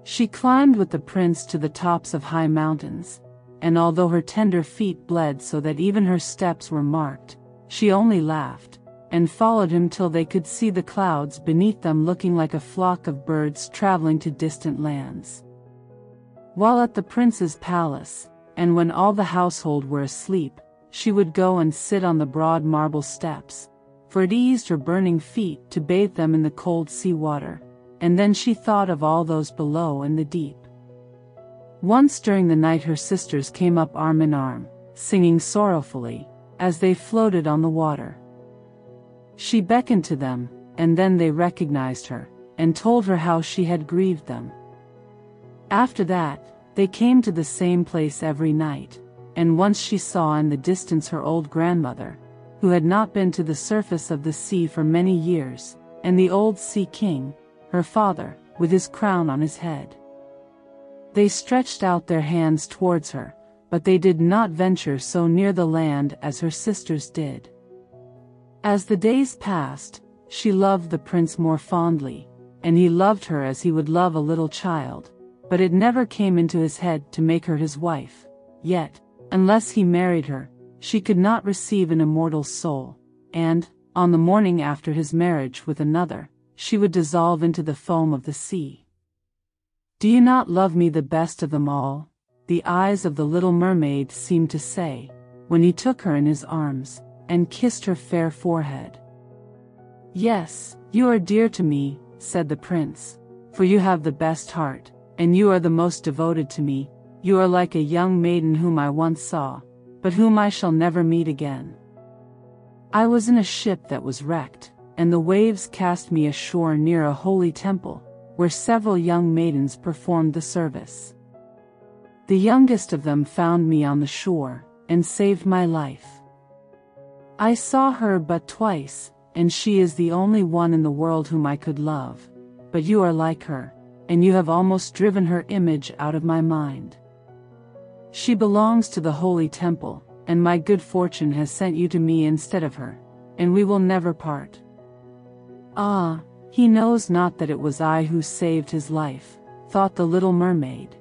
She climbed with the prince to the tops of high mountains, and although her tender feet bled so that even her steps were marked, she only laughed, and followed him till they could see the clouds beneath them looking like a flock of birds traveling to distant lands. While at the prince's palace, and when all the household were asleep, she would go and sit on the broad marble steps, for it eased her burning feet to bathe them in the cold sea water, and then she thought of all those below in the deep. Once during the night her sisters came up arm in arm, singing sorrowfully, as they floated on the water. She beckoned to them, and then they recognized her, and told her how she had grieved them. After that, they came to the same place every night, and once she saw in the distance her old grandmother, who had not been to the surface of the sea for many years, and the old sea king, her father, with his crown on his head. They stretched out their hands towards her, but they did not venture so near the land as her sisters did. As the days passed, she loved the prince more fondly, and he loved her as he would love a little child, but it never came into his head to make her his wife. Yet, unless he married her, she could not receive an immortal soul, and, on the morning after his marriage with another, she would dissolve into the foam of the sea. Do you not love me the best of them all? The eyes of the little mermaid seemed to say, when he took her in his arms, and kissed her fair forehead. Yes, you are dear to me, said the prince, for you have the best heart, and you are the most devoted to me, you are like a young maiden whom I once saw, but whom I shall never meet again. I was in a ship that was wrecked, and the waves cast me ashore near a holy temple, where several young maidens performed the service. The youngest of them found me on the shore, and saved my life. I saw her but twice, and she is the only one in the world whom I could love, but you are like her, and you have almost driven her image out of my mind. She belongs to the holy temple, and my good fortune has sent you to me instead of her, and we will never part. Ah, he knows not that it was I who saved his life, thought the little mermaid.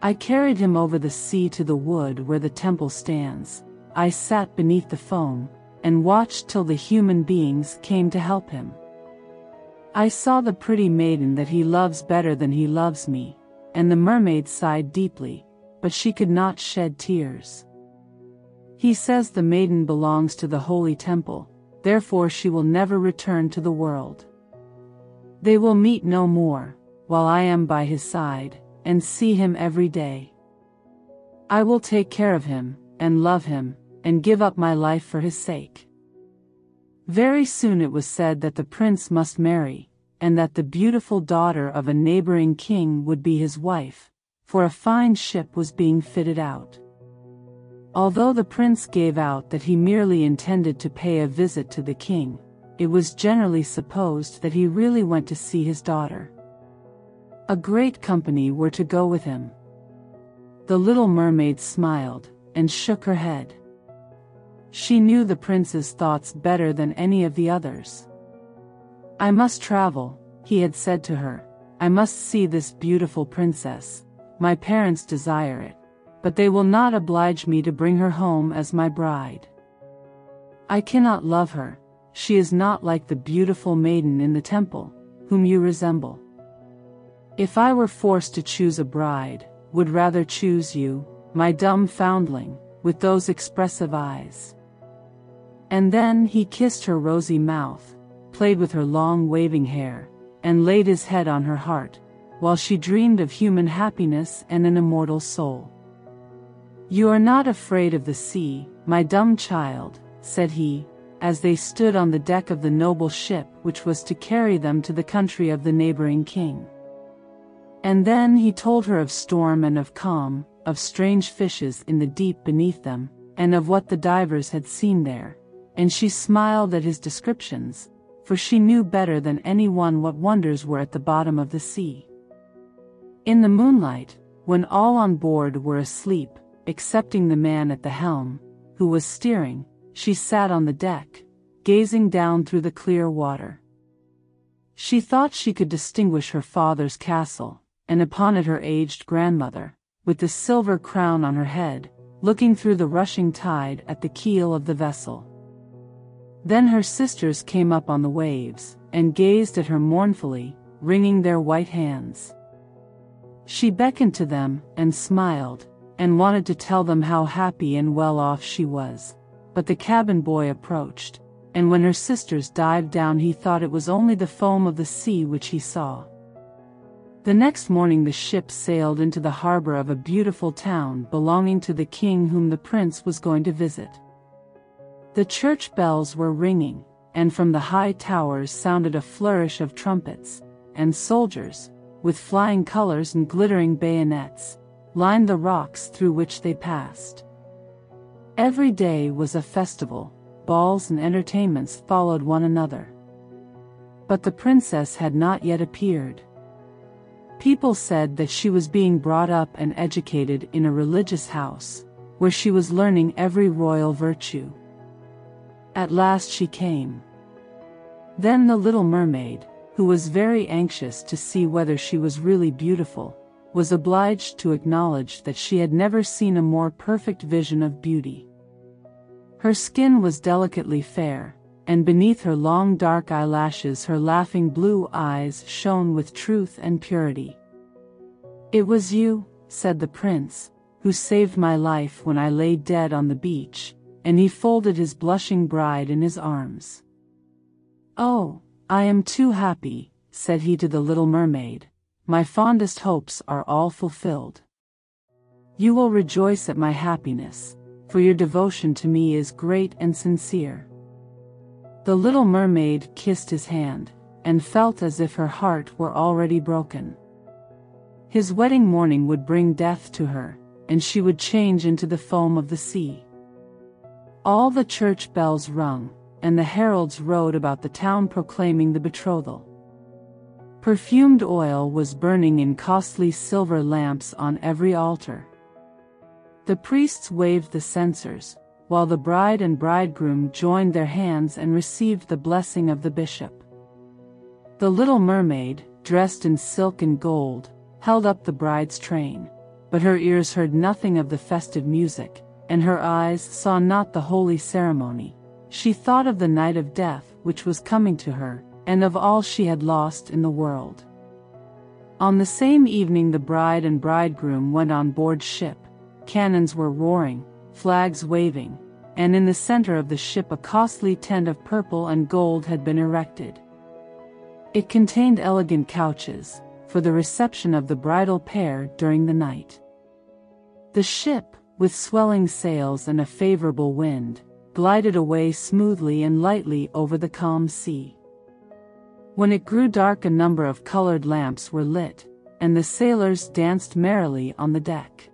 I carried him over the sea to the wood where the temple stands. I sat beneath the foam, and watched till the human beings came to help him. I saw the pretty maiden that he loves better than he loves me, and the mermaid sighed deeply, but she could not shed tears. He says the maiden belongs to the holy temple, therefore she will never return to the world. They will meet no more, while I am by his side, and see him every day. I will take care of him, and love him, and give up my life for his sake. Very soon it was said that the prince must marry, and that the beautiful daughter of a neighboring king would be his wife, for a fine ship was being fitted out. Although the prince gave out that he merely intended to pay a visit to the king, it was generally supposed that he really went to see his daughter. A great company were to go with him. The little mermaid smiled, and shook her head. She knew the prince's thoughts better than any of the others. I must travel, he had said to her. I must see this beautiful princess. My parents desire it. But they will not oblige me to bring her home as my bride. I cannot love her. She is not like the beautiful maiden in the temple, whom you resemble. If I were forced to choose a bride, would rather choose you, my dumb foundling, with those expressive eyes. And then he kissed her rosy mouth, played with her long waving hair, and laid his head on her heart, while she dreamed of human happiness and an immortal soul. You are not afraid of the sea, my dumb child, said he, as they stood on the deck of the noble ship which was to carry them to the country of the neighboring king. And then he told her of storm and of calm, of strange fishes in the deep beneath them, and of what the divers had seen there, and she smiled at his descriptions, for she knew better than anyone what wonders were at the bottom of the sea. In the moonlight, when all on board were asleep, excepting the man at the helm, who was steering, she sat on the deck, gazing down through the clear water. She thought she could distinguish her father's castle, and upon it her aged grandmother, with the silver crown on her head, looking through the rushing tide at the keel of the vessel. Then her sisters came up on the waves, and gazed at her mournfully, wringing their white hands. She beckoned to them, and smiled, and wanted to tell them how happy and well off she was. But the cabin boy approached, and when her sisters dived down he thought it was only the foam of the sea which he saw. The next morning the ship sailed into the harbor of a beautiful town belonging to the king whom the prince was going to visit. The church bells were ringing, and from the high towers sounded a flourish of trumpets, and soldiers, with flying colors and glittering bayonets, lined the rocks through which they passed. Every day was a festival, balls and entertainments followed one another. But the princess had not yet appeared. People said that she was being brought up and educated in a religious house, where she was learning every royal virtue. At last she came. Then the little mermaid, who was very anxious to see whether she was really beautiful, was obliged to acknowledge that she had never seen a more perfect vision of beauty. Her skin was delicately fair, and beneath her long dark eyelashes her laughing blue eyes shone with truth and purity. It was you, said the prince, who saved my life when I lay dead on the beach, and he folded his blushing bride in his arms. Oh, I am too happy, said he to the little mermaid, my fondest hopes are all fulfilled. You will rejoice at my happiness, for your devotion to me is great and sincere. The little mermaid kissed his hand, and felt as if her heart were already broken. His wedding morning would bring death to her, and she would change into the foam of the sea. All the church bells rung, and the heralds rode about the town proclaiming the betrothal. Perfumed oil was burning in costly silver lamps on every altar. The priests waved the censers, while the bride and bridegroom joined their hands and received the blessing of the bishop. The little mermaid, dressed in silk and gold, held up the bride's train, but her ears heard nothing of the festive music, and her eyes saw not the holy ceremony. She thought of the night of death which was coming to her, and of all she had lost in the world. On the same evening the bride and bridegroom went on board ship. Cannons were roaring, flags waving, and in the center of the ship a costly tent of purple and gold had been erected. It contained elegant couches, for the reception of the bridal pair during the night. The ship, with swelling sails and a favorable wind, glided away smoothly and lightly over the calm sea. When it grew dark a number of colored lamps were lit, and the sailors danced merrily on the deck.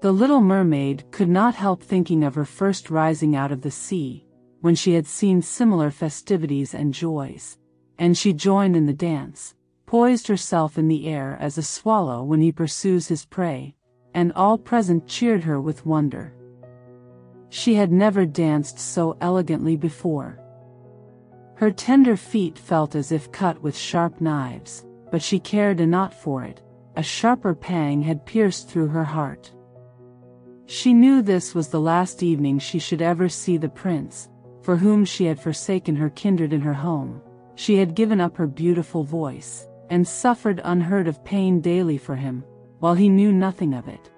The little mermaid could not help thinking of her first rising out of the sea, when she had seen similar festivities and joys, and she joined in the dance, poised herself in the air as a swallow when he pursues his prey, and all present cheered her with wonder. She had never danced so elegantly before. Her tender feet felt as if cut with sharp knives, but she cared a not for it. A sharper pang had pierced through her heart. She knew this was the last evening she should ever see the prince, for whom she had forsaken her kindred and her home. She had given up her beautiful voice, and suffered unheard of pain daily for him, while he knew nothing of it.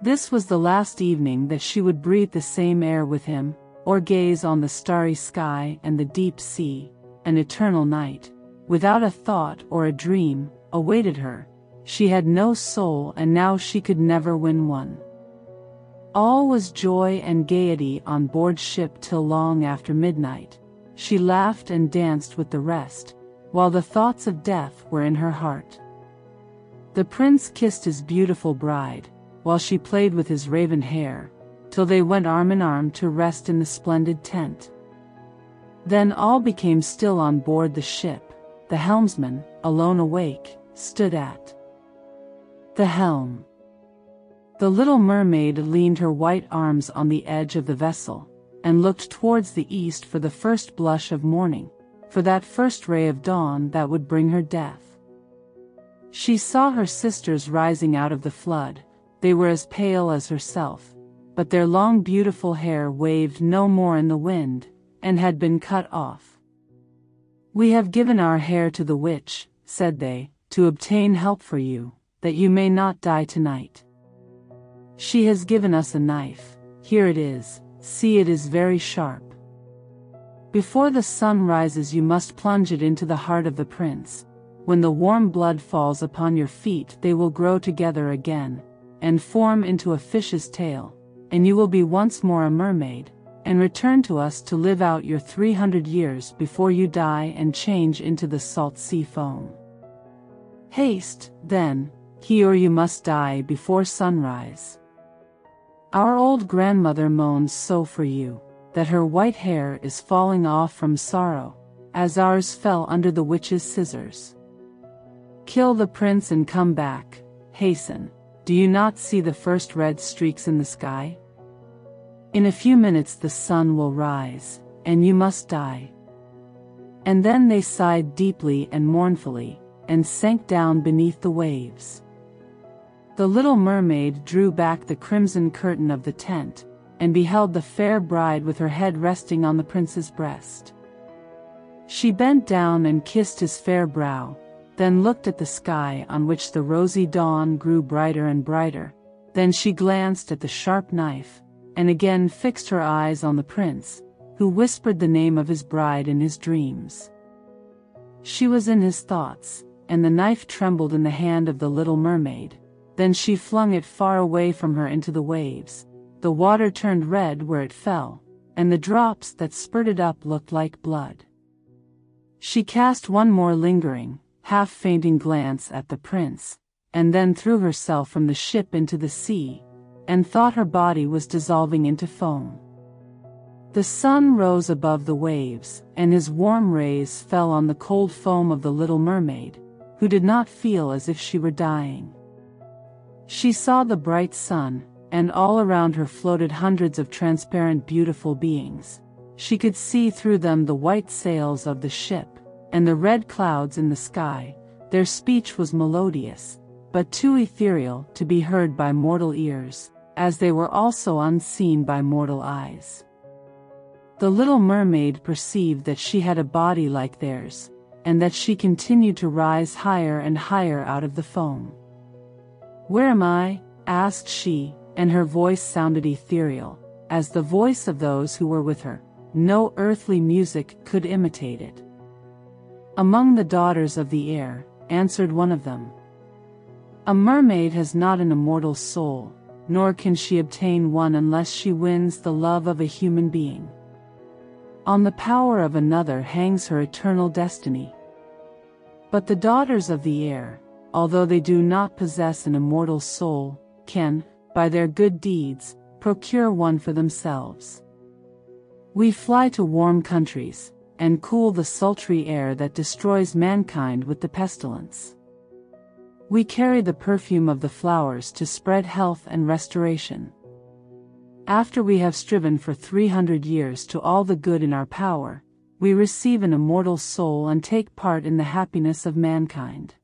This was the last evening that she would breathe the same air with him, or gaze on the starry sky and the deep sea, an eternal night, without a thought or a dream, awaited her. She had no soul and now she could never win one. All was joy and gaiety on board ship till long after midnight. She laughed and danced with the rest, while the thoughts of death were in her heart. The prince kissed his beautiful bride, while she played with his raven hair, till they went arm in arm to rest in the splendid tent. Then all became still on board the ship. The helmsman, alone awake, stood at the helm. The little mermaid leaned her white arms on the edge of the vessel, and looked towards the east for the first blush of morning, for that first ray of dawn that would bring her death. She saw her sisters rising out of the flood, they were as pale as herself, but their long beautiful hair waved no more in the wind, and had been cut off. We have given our hair to the witch, said they, to obtain help for you, that you may not die tonight. She has given us a knife, here it is, see it is very sharp. Before the sun rises you must plunge it into the heart of the prince. When the warm blood falls upon your feet they will grow together again, and form into a fish's tail, and you will be once more a mermaid, and return to us to live out your 300 years before you die and change into the salt sea foam. Haste, then, he or you must die before sunrise. Our old grandmother moans so for you, that her white hair is falling off from sorrow, as ours fell under the witch's scissors. Kill the prince and come back, hasten, do you not see the first red streaks in the sky? In a few minutes the sun will rise, and you must die. And then they sighed deeply and mournfully, and sank down beneath the waves. The little mermaid drew back the crimson curtain of the tent, and beheld the fair bride with her head resting on the prince's breast. She bent down and kissed his fair brow, then looked at the sky on which the rosy dawn grew brighter and brighter, then she glanced at the sharp knife, and again fixed her eyes on the prince, who whispered the name of his bride in his dreams. She was in his thoughts, and the knife trembled in the hand of the little mermaid. Then she flung it far away from her into the waves. The water turned red where it fell, and the drops that spurted up looked like blood. She cast one more lingering, half-fainting glance at the prince, and then threw herself from the ship into the sea, and thought her body was dissolving into foam. The sun rose above the waves, and his warm rays fell on the cold foam of the little mermaid, who did not feel as if she were dying. She saw the bright sun, and all around her floated hundreds of transparent beautiful beings. She could see through them the white sails of the ship, and the red clouds in the sky. Their speech was melodious, but too ethereal to be heard by mortal ears, as they were also unseen by mortal eyes. The little mermaid perceived that she had a body like theirs, and that she continued to rise higher and higher out of the foam. Where am I? asked she, and her voice sounded ethereal, as the voice of those who were with her. No earthly music could imitate it. Among the daughters of the air, answered one of them. A mermaid has not an immortal soul, nor can she obtain one unless she wins the love of a human being. On the power of another hangs her eternal destiny. But the daughters of the air, although they do not possess an immortal soul, can, by their good deeds, procure one for themselves. We fly to warm countries, and cool the sultry air that destroys mankind with the pestilence. We carry the perfume of the flowers to spread health and restoration. After we have striven for 300 years to all the good in our power, we receive an immortal soul and take part in the happiness of mankind.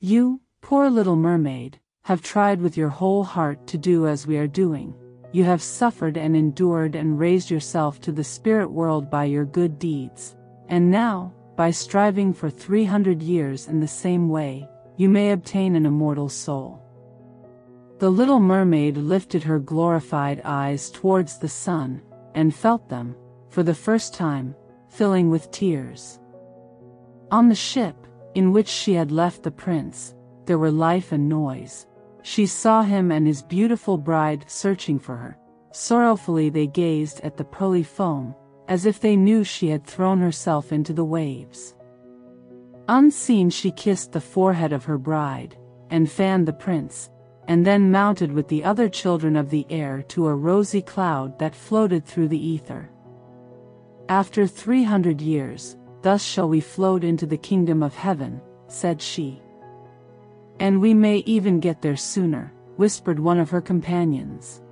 You, poor little mermaid, have tried with your whole heart to do as we are doing. You have suffered and endured and raised yourself to the spirit world by your good deeds. And now, by striving for 300 years in the same way, you may obtain an immortal soul. The little mermaid lifted her glorified eyes towards the sun, and felt them, for the first time, filling with tears. On the ship, in which she had left the prince, there were life and noise. She saw him and his beautiful bride searching for her. Sorrowfully they gazed at the pearly foam, as if they knew she had thrown herself into the waves. Unseen she kissed the forehead of her bride, and fanned the prince, and then mounted with the other children of the air to a rosy cloud that floated through the ether. After three hundred years, thus shall we float into the kingdom of heaven, said she. And we may even get there sooner, whispered one of her companions.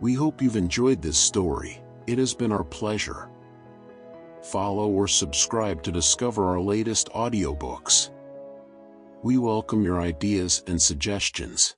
We hope you've enjoyed this story, it has been our pleasure. Follow or subscribe to discover our latest audiobooks. We welcome your ideas and suggestions.